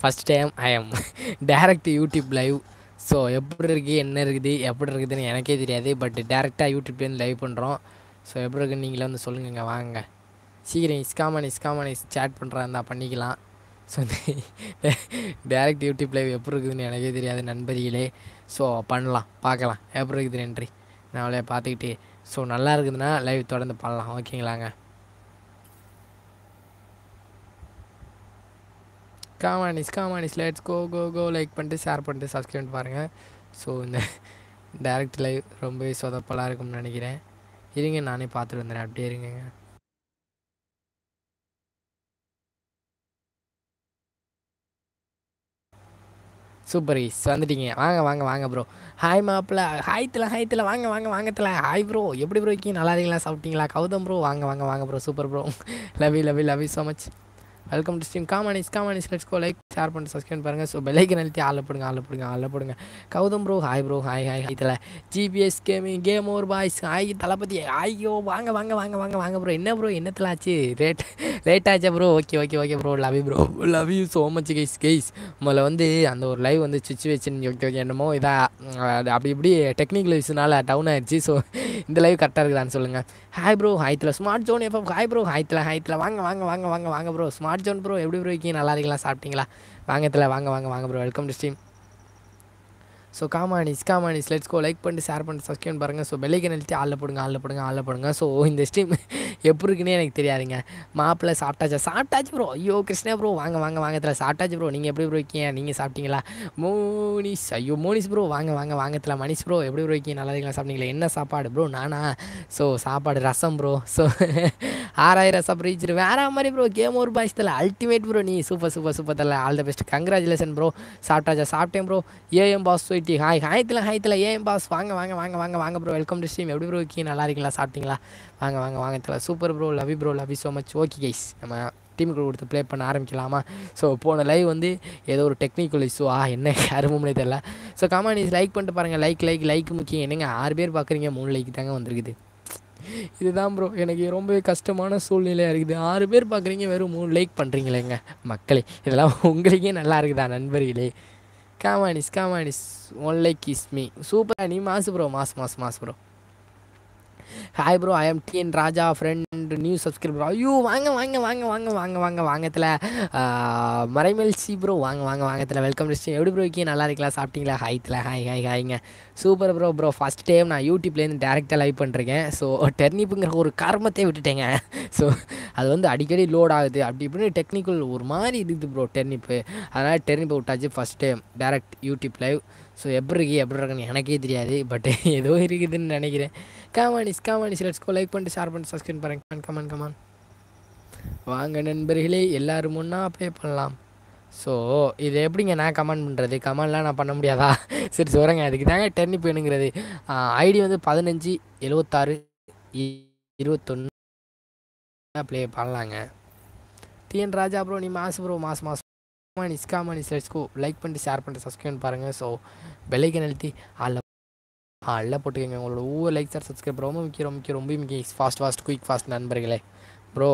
First time I am direct YouTube live so எப்படி இருக்குது என்ன இருக்குது எப்படி இருக்குதுன்னு எனக்கே தெரியாது. பட் டேரெக்டாக யூடியூப்லேருந்து லைவ் பண்ணுறோம் ஸோ எப்படி இருக்குன்னு நீங்களே வந்து சொல்லுங்கங்க வாங்க. சீக்கிரம் இஸ்காமன் இஸ்காமன் இஸ் சேட் பண்ணுறா இருந்தால் பண்ணிக்கலாம். ஸோ டேரக்ட் யூடியூப் லைவ் எப்படி இருக்குதுன்னு எனக்கே தெரியாது நண்பர்களே. ஸோ பண்ணலாம் பார்க்கலாம். எப்படி இருக்குது நன்றி நான் அவளே பார்த்துக்கிட்டு ஸோ நல்லா இருக்குதுன்னா லைவ் தொடர்ந்து பண்ணலாம் ஓகேங்களாங்க? காமானிஸ் காமானிஸ் let's go go go like பண்ணிட்டு ஷேர் பண்ணிட்டு சப்ஸ்கிரைப் பாருங்கள் ஸோ இந்த டேரக்ட் லைவ் ரொம்பவே சொதப்பலாக இருக்கும்னு நினைக்கிறேன். இருங்க நானே பார்த்துட்டு வந்துடுறேன். அப்படியே இருங்க சூப்பர் ஈஸ் வந்துட்டீங்க. வாங்க வாங்க வாங்க ப்ரோ ஹாய் மாப்பிள்ள ஹாய்த்தில் ஹாய்த்தில் வாங்க வாங்க வாங்கத்தில் ஹாய் ப்ரோ எப்படி ப்ரோ இருக்கீங்க? நல்லா இருக்கீங்களா? சாப்பிட்டீங்களா? கௌதம் ப்ரோ வாங்க வாங்க வாங்க bro super bro love you love you love you so much welcome to stream காமானிஸ் காமானிஸ் let's go like share பண்ணிட்டு சப்ஸ்கிரைப் பாருங்கள் ஸோ பெல்லைக்கன் அழுத்தி ஆள போடுங்க ஆள போடுங்க ஆள போடுங்க. Gautham bro hi bro hi hi இதில் GPS gaming game over boys hi தளபதி. ஐயோ வாங்க வாங்க வாங்க வாங்க வாங்க ப்ரோ என்ன ப்ரோ என்னத்தில் ஆச்சு? ரேட் லேட் ஆச்சா bro okay okay okay bro love you bro love you so much guys guys முதல்ல வந்து அந்த ஒரு லைவ் வந்து சுச்சுவேஷன் ஓகே ஓகே என்னமோ இதாக அது அப்படி இப்படி டெக்னிக்கல் இஷ்யூனால டவுன் ஆயிடுச்சு ஸோ இந்த லைவ் கரெக்டாக இருக்குதான்னு சொல்லுங்கள் ஹாய் ப்ரோ ஹாய்த்தில் ஸ்மார்ட் ஜோன் எப்போ ஹாய் ப்ரோ ஹாய்த்தில் ஹாய்த்தில் வாங்க வாங்க வாங்க வாங்க வாங்க ப்ரோ ஸ்மார்ட் ஜோன் ப்ரோ எப்படி ப்ரோ இருக்கீங்க? நல்லா இருக்கீங்களா? சாப்பிட்டீங்களா? வாங்கத்தில் வாங்க வாங்க வாங்க bro welcome to stream so காமானிஸ் காமானிஸ் let's go like பண்ணிட்டு ஷேர் பண்ணிட்டு சப்ஸ்கிரைப் பாருங்கள் ஸோ பெல்லைக்கன் எழுத்தி ஆளில் போடுங்க ஆளில் போடுங்க ஆளில் போடுங்க ஸோ இந்த ஸ்ட்ரீம் எப்படி இருக்குன்னே எனக்கு தெரியாதுங்க மாப்பிள்ளை சாப்பிட்டாச்சா சாப்பிட்டாச்சு ப்ரோ ஐயோ கிருஷ்ணா ப்ரோ வாங்க வாங்க வாங்கத்தில் சாப்பிட்டாச்சு ப்ரோ நீங்கள் எப்படி ப்ரோ இருக்கீங்க நீங்கள் சாப்பிட்டீங்களா மோனிஸ் ஐயோ மோனிஸ் ப்ரோ வாங்க வாங்க வாங்கத்தில் மணிஷ் ப்ரோ எப்படி ப்ரோ இருக்கீங்க நல்லா இருக்கீங்களா சாப்பிட்டீங்களா என்ன சாப்பாடு ப்ரோ நானா ஸோ சாப்பாடு ரசம் ப்ரோ ஸோ ஆறாயிரம் ரசம் ரீச் வேற மாதிரி ப்ரோ கேம் ஒரு பாய்ஸ் பாய்ஸ்தில் அல்டிமேட் ப்ரோ நீ சூப்பர் சூப்பர் சூப்பர் தல all the best congratulation bro சாப்பிட்டாச்சா சாப்பிட்டேன் ப்ரோ ஏஎம் பாஸ் போயிட்டு ஹாய் ஹாயத்தில் ஹாயத்தில் ஏன் பாஸ் வாங்க வாங்க வாங்க வாங்க வாங்க ப்ரோ வெல்கம் டு ஸ்ட்ரீம் எப்படி ப்ரோ கீ நல்லா இருக்கீங்களா? சாப்பிட்டீங்களா? வாங்க வாங்க வாங்க தல. Super bro love bro love so much okay guys நம்ம டீமுக்கு கொடுத்து ப்ளே பண்ண ஆரம்பிக்கலாமா? ஸோ போன லைவ் வந்து ஏதோ ஒரு டெக்னிக்கல் இஷ்யூவா ஆ என்ன கருமம்னே தெரில ஸோ காமா நீ லைக் பண்ணிட்டு பாருங்கள் லைக் லைக் லைக் முக்கியம். என்னங்க? ஆறு பேர் பார்க்குறீங்க மூணு லைக் தாங்க வந்திருக்குது. இதுதான் ப்ரோ எனக்கு ரொம்பவே கஷ்டமான சூழ்நிலையாக இருக்குது. ஆறு பேர் பார்க்குறீங்க வெறும் மூணு லைக் பண்ணுறீங்களேங்க மக்களே இதெல்லாம் உங்களுக்கே நல்லா இருக்குதா நண்பர்களே? காமானிஸ் காமானிஸ் ஒன் லைக் இஸ் மீ சூப்பராக நீ mass bro mass mass mass bro hi bro I am TN Raja friend new subscriber ஐயோ வாங்க வாங்க வாங்க வாங்க வாங்க வாங்க வாங்கத்தில் மறைமல் சி ப்ரோ வாங்க வாங்க வாங்கத்தில். வெல்கம் லிஸ்ட் எப்படி ப்ரோ இருக்கீங்க? நல்லா இருக்கலாம் சாப்பிட்டீங்களா? ஹாய்த்தில் hi hi ஹாய்ங்க super bro bro first time நான் யூடியூப்லேருந்து டேரெக்டாக லைவ் பண்ணுறேன் ஸோ டெர்னிப்புங்கிற ஒரு கர்மத்தை விட்டுட்டேங்க. ஸோ அது வந்து அடிக்கடி லோட் ஆகுது. அப்படி இப்படின்னு டெக்னிக்கல் ஒரு மாதிரி இருக்குது ப்ரோ டெர்னிப்பு அதனால் டெர்னிப்பை விட்டாச்சு first time direct YouTube live so எப்படி இருக்கு எப்படி இருக்குன்னு எனக்கே தெரியாது. பட் ஏதோ இருக்குதுன்னு நினைக்கிறேன். காமானிஸ் காமானிஸ் லெட்ஸ் கோ லைக் பண்ணிட்டு ஷேர் பண்ணிட்டு சப்ஸ்கிரைப் பாருங்க come on come on come on வாங்க நண்பர்களே எல்லோரும் ஒன்றா ப்ளே பண்ணலாம். ஸோ இது எப்படிங்க நான் கமெண்ட் பண்ணுறது கமெண்ட்லாம் நான் பண்ண முடியாதா? சரி சொல்கிறேங்க அதுக்கு தாங்க டெர்னிப் வேணுங்கிறது ஐடி வந்து பதினஞ்சு எழுவத்தாறு இருபத்தொன்று ப்ளே பண்ணலாங்க. டிஎன் ராஜா ப்ரோ நீ மாசு ப்ரோ மாசு மாசம் மணிஸ் காமணிஸ் லெட்ஸ்கோ லைக் பண்ணிட்டு ஷேர் பண்ணிட்டு சப்ஸ்கிரைப் பாருங்கள் ஸோ பெல்லைக்கன் அழுத்தி அதில் அல்ல போட்டுக்கோங்க. உங்களோட ஒவ்வொரு லைக் சார் சப்ஸ்கிரைப் ரொம்ப முக்கியம் ரொம்ப முக்கியம் ரொம்ப முக்கியம். ஃபாஸ்ட் ஃபாஸ்ட் குயிக் ஃபாஸ்ட் நண்பர்களே. ப்ரோ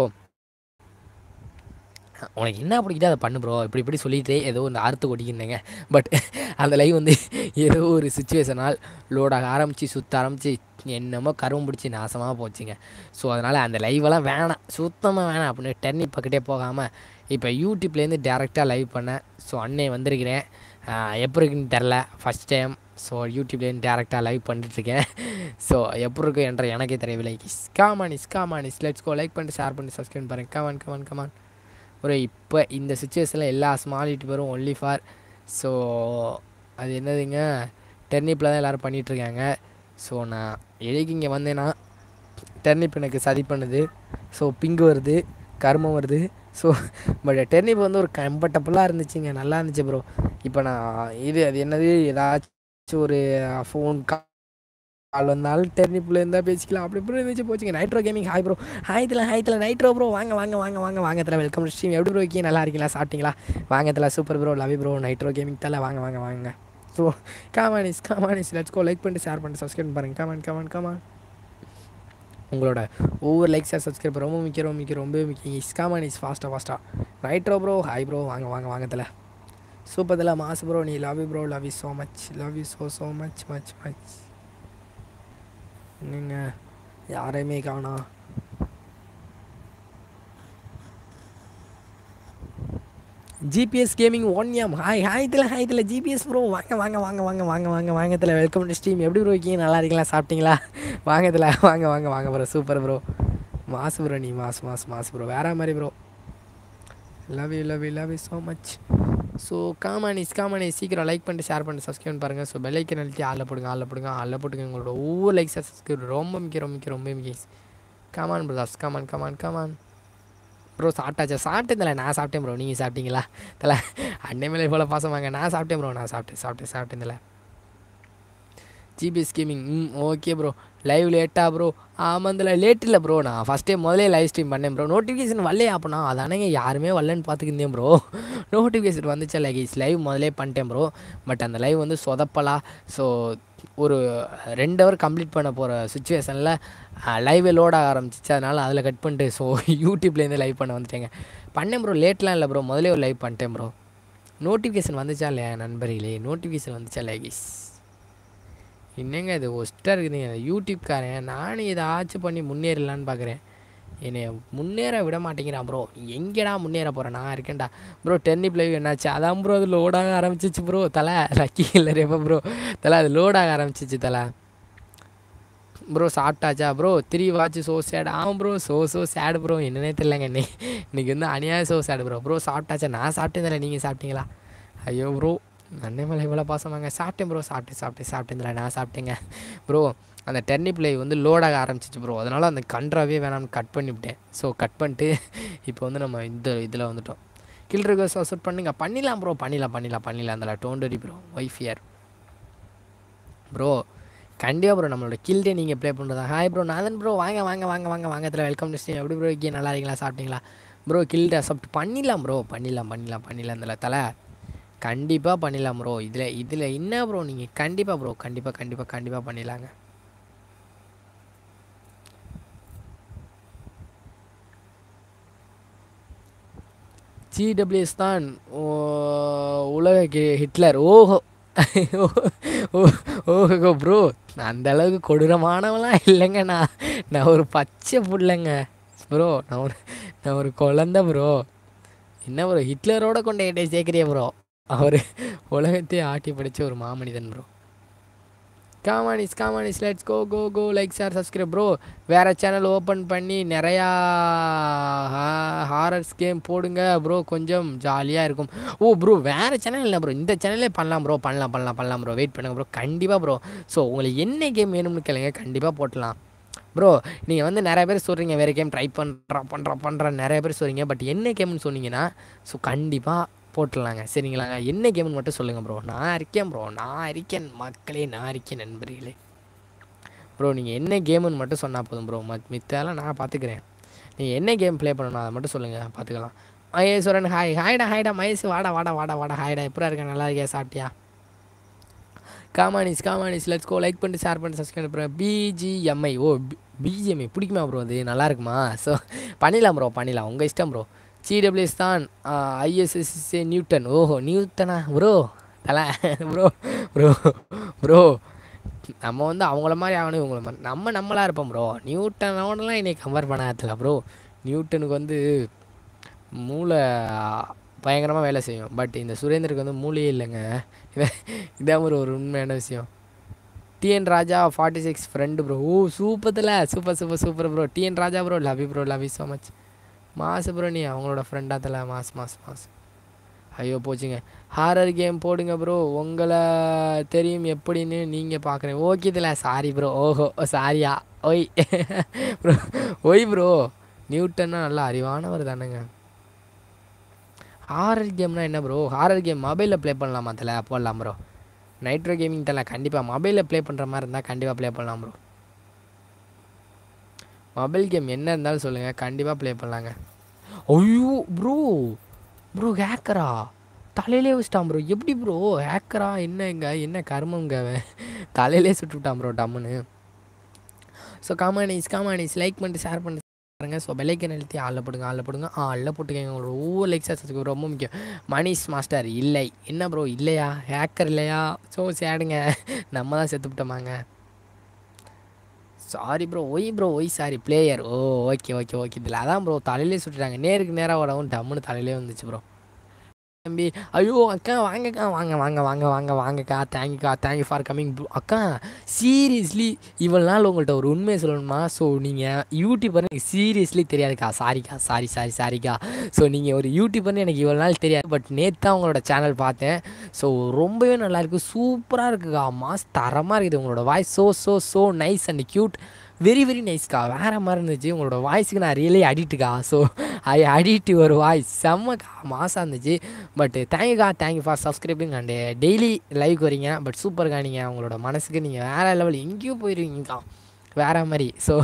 உனக்கு என்ன பிடிக்கிட்டோ அதை பண்ணு ப்ரோ இப்படி இப்படி சொல்லிட்டே ஏதோ இந்த அறுத்து கொட்டிக்கிருந்தேங்க. பட் அந்த லைவ் வந்து ஏதோ ஒரு சுச்சுவேஷனால் லோடாக ஆரம்பித்து சுற்ற ஆரம்பித்து என்னமோ கரும்பு பிடிச்சி நாசமாக போச்சுங்க. ஸோ அதனால் அந்த லைவெல்லாம் வேணாம். சுத்தமாக வேணாம் அப்படின்னு டென்னி பக்கிட்டே போகாமல் இப்போ யூடியூப்லேருந்து டேரெக்டாக லைவ் பண்ணேன். ஸோ அண்ணே வந்திருக்கிறேன். எப்படி இருக்குன்னு தெரில ஃபஸ்ட் டைம் ஸோ யூடியூப்லேருந்து டேரெக்டாக லைவ் பண்ணிட்டுருக்கேன். ஸோ எப்படி இருக்கும் என்ற எனக்கே தெரியவில்லை. காமானிஸ் காமானிஸ் லெட்ஸ் கோ லைக் பண்ணிட்டு ஷேர் பண்ணி சப்ஸ்கிரைப் பாருங்கள் come on come on come on ஒரு இப்போ இந்த சுச்சுவேஷனில் எல்லா ஸ்மால் யூடியூபரும் ஒன்லி ஃபார் ஸோ அது என்னதுங்க? டெர்னிப்பில் தான் எல்லோரும் பண்ணிகிட்ருக்காங்க ஸோ நான் எதுக்கு இங்கே வந்தேன்னா டெர்னிப் எனக்கு சதி பண்ணுது. ஸோ பிங்கு வருது கருமம் வருது. ஸோ பட் டெர்னிப் வந்து ஒரு கம்ஃபர்டபுளாக இருந்துச்சுங்க. நல்லா இருந்துச்சு ப்ரோ இப்போ நான் இது அது என்னது? ஏதாச்சும் ஒரு ஃபோன் நாள் வந்தாலும் டெர்னிப்பில் இருந்தால் பேசிக்கலாம். அப்படி இப்படி இருந்துச்சு போச்சுங்க. நைட்ரோ கேமிங் ஹாய் ப்ரோ ஹாயத்தில் ஹாயத்தில் நைட்ரோ ப்ரோ வாங்க வாங்க வாங்க வாங்க வாங்கத்தில் வெல்கம் ஸ்ட்ரீம் எப்படி ப்ரோ இருக்கீங்க? நல்லா இருக்கீங்களா? சாப்பிட்டீங்களா? வாங்கத்தில் சூப்பர் ப்ரோ லவி ப்ரோ நைட்ரோ கேமிங் தலை வாங்க வாங்க வாங்க. ஸோ காமானிஸ் காமானிஸ் லெட்ஸ் கோ லைக் பண்ணிட்டு ஷேர் பண்ணிட்டு சப்ஸ்கிரைப் பாருங்கள் come on come on come on உங்களோட ஒவ்வொரு லைக் ஷேர் சப்ஸ்கிரைப் ரொம்ப முக்கியம் ரொம்ப முக்கியம் ரொம்ப முக்கியம். இஸ் காமானிஸ் ஃபாஸ்ட்டாக ஃபாஸ்ட்டாக நைட்ரோ ப்ரோ ஹாய் ப்ரோ வாங்க வாங்க வாங்கத்தில் சூப்பர் தலை மாசு ப்ரோ நீ love you bro love you so much love you so so much much much என்னங்க யாரையுமே காணா. GPS gaming one M hi hi இதில் ஹாய் இதில் ஜிபிஎஸ் ப்ரோ வாங்க வாங்க வாங்க வாங்க வாங்க வாங்க வாங்க இதில் வெல்கம் டு ஸ்ட்ரீம் எப்படி ப்ரோ இருக்கீங்க? நல்லா இருக்கீங்களா? சாப்பிட்டீங்களா? வாங்க இதில் வாங்க வாங்க வாங்க bro super bro mass bro நீ மாசு மாசு மாசு ப்ரோ வேற மாதிரி bro love you love you love you so much so காமானிஸ் காமானிஸ் சீக்கிரம் லைக் பண்ணிட்டு ஷேர் பண்ணிட்டு சப்ஸ்கிரைப் பாருங்கள் ஸோ பெல்லைக்கன் அழுத்தி ஆளில் போடுங்க ஆளில் போடுங்க ஆளில் போட்டுங்க. உங்களோட ஒவ்வொரு லைக் சப்ஸ்கிரைப் ரொம்ப மிக்க ரொம்ப மிக்க ரொம்ப மிக்க come on பிரதாஸ் come on come on come on bro சாப்பிட்டாச்சா? சாப்பிட்டேன் தலை நான் சாப்பிட்டேன் ப்ரோ நீங்கள் சாப்பிட்டீங்களா? தலை அன்னை மேலே போல் பாசமாங்க நான் சாப்பிட்டேன் ப்ரோ நான் சாப்பிட்டேன் சாப்பிட்டேன் சாப்பிட்டேன் தலை ஜிபிஎஸ் கேமிங் ம் ஓகே ப்ரோ லைவ் லேட்டா ப்ரோ ஆமாந்தில் லேட் இல்லை ப்ரோ நான் ஃபஸ்ட்டே முதலே லைவ் ஸ்ட்ரீம் பண்ணேன் ப்ரோ நோட்டிஃபிகேஷன் வரலையே அப்போனா அதானேங்க யாருமே வரலன்னு பார்த்துக்கிருந்தேன் ப்ரோ நோட்டிஃபிகேஷன் வந்துச்சு லைக் லைவ் முதலே பண்ணிட்டேன் ப்ரோ பட் அந்த லைவ் வந்து சொதப்பலா. ஸோ ஒரு ரெண்டு ஹவர் கம்ப்ளீட் பண்ண போகிற சுச்சுவேஷனில் லைவே லோட் ஆக ஆரம்பிச்சிச்சு. அதனால் அதில் கட் பண்ணிட்டு ஸோ யூடியூப்லேருந்து லைவ் பண்ண வந்துட்டேங்க. பண்ணேன் ப்ரோ லேட்லாம் இல்லை ப்ரோ முதலே ஒரு லைவ் பண்ணிட்டேன் ப்ரோ நோட்டிஃபிகேஷன் வந்துச்சா இல்லையா நண்பர்களே? நோட்டிஃபிகேஷன் வந்துச்சா லைகிஸ் என்னங்க இது ஒஸ்ட்டாக இருக்குதுங்க. யூடியூப்காரன் நானும் ஏதாச்சும் பண்ணி முன்னேறலான்னு பார்க்குறேன் என்னை முன்னேற விட மாட்டேங்கிறான் ப்ரோ எங்கேடா முன்னேற போகிறேன் நான் இருக்கேன்டா. ப்ரோ டென்னி லைவ் என்னாச்சு? அதான் ப்ரோ அது லோடாக ஆரம்பிச்சிச்சு ப்ரோ தலை லக்கி இல்லை ரேப்பா ப்ரோ தலை அது லோடாக ஆரம்பிச்சிச்சு தலை. ப்ரோ சாப்பிட்டாச்சா? Bro three watch so sad ஆமாம் bro so so sad bro என்னன்னே தெரிலங்க இன்னைக்கு இன்னைக்கு வந்து அநியாய ஸோ சேடு ப்ரோ ப்ரோ சாப்பிட்டாச்சா? நான் சாப்பிட்டேன் நீங்கள் சாப்பிட்டீங்களா? ஐயோ ப்ரோ அண்ணே மேலே இவ்வளோ பாசமாங்க சாப்பிட்டேன் ப்ரோ சாப்பிட்டு சாப்பிட்டேன் சாப்பிட்டேன் நான் சாப்பிட்டேங்க. ப்ரோ அந்த டெர்னிப் லை வந்து லோடாக ஆரம்பிச்சிச்சு ப்ரோ அதனால் அந்த கன்றாவே வேணாம்னு கட் பண்ணிவிட்டேன் ஸோ கட் பண்ணிட்டு இப்போ வந்து நம்ம இந்த இதில் வந்துட்டோம். கில் ரிகர்ஸ் செட் பண்ணுங்க. பண்ணிடலாம் ப்ரோ பண்ணிடலாம் பண்ணிடலாம் பண்ணிடலாம். அந்த டோண்டரி ப்ரோ ஒய்ஃப் இயர் ப்ரோ கண்டிப்பாக ப்ரோ நம்மளோட கில்டே நீங்கள் ப்ளே பண்ணுறதா ஹாய் ப்ரோ நாதன் ப்ரோ வாங்க வாங்க வாங்க வாங்க வாங்க. இதில் வெல்கம் டு எப்படி ப்ரோ இங்கே நல்லா இருக்கீங்களா? சாப்பிட்டீங்களா? ப்ரோ கில்டே அசப்ட் பண்ணிடலாம் ப்ரோ பண்ணிடலாம் பண்ணிடலாம் பண்ணிடலாம். இதில் தலை. கண்டிப்பாக பண்ணிடலாம் ப்ரோ இதில் இதில் என்ன ப்ரோ நீங்கள் கண்டிப்பாக ப்ரோ கண்டிப்பாக கண்டிப்பாக கண்டிப்பாக பண்ணிடலாங்க. ஜிடபிள்யூஎஸ் தான் உலக ஹிட்லர். ஓஹோ. ஓஹோ ப்ரோ அந்த அளவுக்கு கொடூரமானவெல்லாம் இல்லைங்க நான். நான் ஒரு பச்சை புள்ளைங்க. ப்ரோ நான் ஒரு நான் ஒரு குழந்த ப்ரோ என்ன ப்ரோ ஹிட்லரோட கொண்டு என்கிட்ட சேர்க்குறிய ப்ரோ அவர் உலகத்தையே ஆட்டி படித்த ஒரு மாமனிதன் bro காமானிஸ் காமானிஸ் let's go go go like share subscribe bro வேறு சேனல் ஓப்பன் பண்ணி நிறையா ஹாரர்ஸ் கேம் போடுங்க ப்ரோ கொஞ்சம் ஜாலியாக இருக்கும். ஓ ப்ரோ வேறு சேனல் இல்லை ப்ரோ இந்த சேனலே பண்ணலாம் ப்ரோ பண்ணலாம் பண்ணலாம் பண்ணலாம் ப்ரோ வெயிட் பண்ணுங்கள் ப்ரோ கண்டிப்பாக ப்ரோ ஸோ உங்களுக்கு என்ன கேம் வேணும்னு கேளுங்க. கண்டிப்பாக போட்டலாம். ப்ரோ நீங்கள் வந்து நிறைய பேர் சொல்கிறீங்க வேறு கேம் ட்ரை பண்ணுறா பண்ணுறா பண்ணுறா நிறைய பேர் சொல்கிறீங்க பட் என்ன கேம்னு சொன்னீங்கன்னா ஸோ கண்டிப்பாக போட்டுடலாங்க. சரிங்களாங்க. என்ன கேம்னு மட்டும் சொல்லுங்கள் ப்ரோ நான் இருக்கேன் ப்ரோ நான் இருக்கேன் மக்களே நான் இருக்கேன் நண்பர்களே. ப்ரோ நீங்கள் என்ன கேமுன்னு மட்டும் சொன்னால் போதும் ப்ரோ மத் மித்தெல்லாம் நான் பார்த்துக்கிறேன் நீங்கள் என்ன கேம் ப்ளே பண்ணணும் அதை மட்டும் சொல்லுங்கள் பார்த்துக்கலாம் மகேஸ்வரன் ஹாய் ஹாய்டா ஹாய்டா மகேஷ் வாடா வாடா வாடா வாடா ஹாய்டா எப்படா இருக்கா? நல்லா இருக்கியா? சாப்பிட்டியா? காமானிஸ் காமானிஸ் லெட்ஸ் கோ லைக் பண்ணிட்டு ஷேர் பண்ணிட்டு சப்ஸ்கிரைப் பண்ணுறேன் பிஜிஎம்ஐ ஓ பிஜிஎம்ஐ பிடிக்குமா ப்ரோ அது? நல்லா இருக்குமா? ஸோ பண்ணிடலாம் ப்ரோ பண்ணிடலாம். உங்கள் இஷ்டம் ப்ரோ சிடபிள்யூஎஸ் தான் ஐஎஸ்எஸ்எஸ்ஏ நியூட்டன். ஓஹோ நியூட்டனா? ப்ரோ தலை ப்ரோ ப்ரோ ப்ரோ நம்ம வந்து அவங்கள மாதிரி ஆகணும் இவங்கள மாதிரி. நம்ம நம்மளாக இருப்போம் ப்ரோ நியூட்டனோடலாம் என்னை கம்பேர் பண்ணாதில்ல ப்ரோ நியூட்டனுக்கு வந்து மூளை பயங்கரமாக வேலை செய்யும். பட் இந்த சுரேந்தருக்கு வந்து மூளையே இல்லைங்க. இதான் இதான் ஒரு ஒரு உண்மையான விஷயம். TN Raja forty six friend bro oh சூப்பத்தில் super super super bro TN Raja bro love you bro love you so much mass bro நீ அவங்களோட ஃப்ரெண்டாக தல மாஸ் மாஸ் மாஸ் ஐயோ போச்சுங்க. ஹாரர் கேம் போடுங்க ப்ரோ உங்களை தெரியும் எப்படின்னு நீங்கள் பார்க்குறேன் ஓகே இதில் சாரி ப்ரோ ஓஹோ சாரியா ஒய் ப்ரோ ஒய் ப்ரோ நியூட்டன்னா நல்லா அறிவானவர் தானேங்க. ஹாரர் கேம்னா என்ன ப்ரோ ஹாரர் கேம் மொபைலில் ப்ளே பண்ணலாமா தலை? போடலாம் ப்ரோ நைட்ரோ கேமிங் தல கண்டிப்பாக மொபைலில் ப்ளே பண்ணுற மாதிரி இருந்தால் கண்டிப்பாக ப்ளே பண்ணலாம் ப்ரோ மொபைல் கேம் என்ன இருந்தாலும் சொல்லுங்கள் கண்டிப்பாக ப்ளே பண்ணலாங்க. ஐயோ ப்ரோ ப்ரோ ஹேக்கரா தலையிலே வச்சுட்டான் ப்ரோ எப்படி ப்ரோ ஹேக்கரா என்னங்க என்ன கர்மங்க அவன்? தலையிலே சுட்டு விட்டான் ப்ரோ டம்முன்னு. ஸோ காமானிஸ் காமானிஸ் லைக் பண்ணிட்டு ஷேர் பண்ணி பாருங்க. ஸோ பெல்லைக்கன் எழுத்தி ஆளில் போடுங்க ஆளில் போடுங்க. ஆளில் போட்டுக்கங்க. உங்களோட ஒவ்வொரு லைக்ஸாக ரொம்ப முக்கியம். மணிஷ் மாஸ்டர் இல்லை. என்ன ப்ரோ இல்லையா? ஹேக்கர் இல்லையா? ஸோ சேடுங்க நம்ம தான் செத்துவிட்டோமாங்க sorry bro why bro why sorry player oh okay okay okay இதில் அதான் ப்ரோ தலையிலே சுட்டுட்டாங்க. நேருக்கு நேராக வரவும் டம்முன்னு தலையிலே வந்துச்சு ப்ரோ தம்பி. ஐயோ அக்கா வாங்கக்கா வாங்க வாங்க வாங்க வாங்க வாங்கக்கா தேங்க்யூக்கா தேங்க்யூ ஃபார் கம்மிங் அக்கா சீரியஸ்லி இவ்வளோ நாள் உங்கள்கிட்ட ஒரு உண்மையை சொல்லணுமா? ஸோ நீங்கள் யூடியூபர் எனக்கு சீரியஸ்லி தெரியாதுக்கா. சாரிக்கா சாரி சாரி சாரிக்கா ஸோ நீங்கள் ஒரு யூடியூபர்னு எனக்கு இவ்வளோ நாள் தெரியாது. பட் நேற்று தான் உங்களோட சேனல் பார்த்தேன். ஸோ ரொம்பவே நல்லாயிருக்கு சூப்பராக இருக்குக்கா. மாஸ் தரமாக இருக்குது உங்களோட voice so so so nice and cute very very நைஸ்க்கா வேறு மாதிரி இருந்துச்சு. உங்களோட வாய்ஸுக்கு நான் ரியலி அடிக்ட்டுக்கா ஸோ ஐ அடிக்ட் ஒரு வாய்ஸ் செம்மக்கா மாசாக இருந்துச்சு. But தேங்க்யூக்கா thank you for subscribing and daily live வரீங்க. பட் சூப்பர்க்கா நீங்கள் உங்களோட மனசுக்கு நீங்கள் வேறு லெவல் எங்கேயும் போயிருவீங்கக்கா வேறு மாதிரி. ஸோ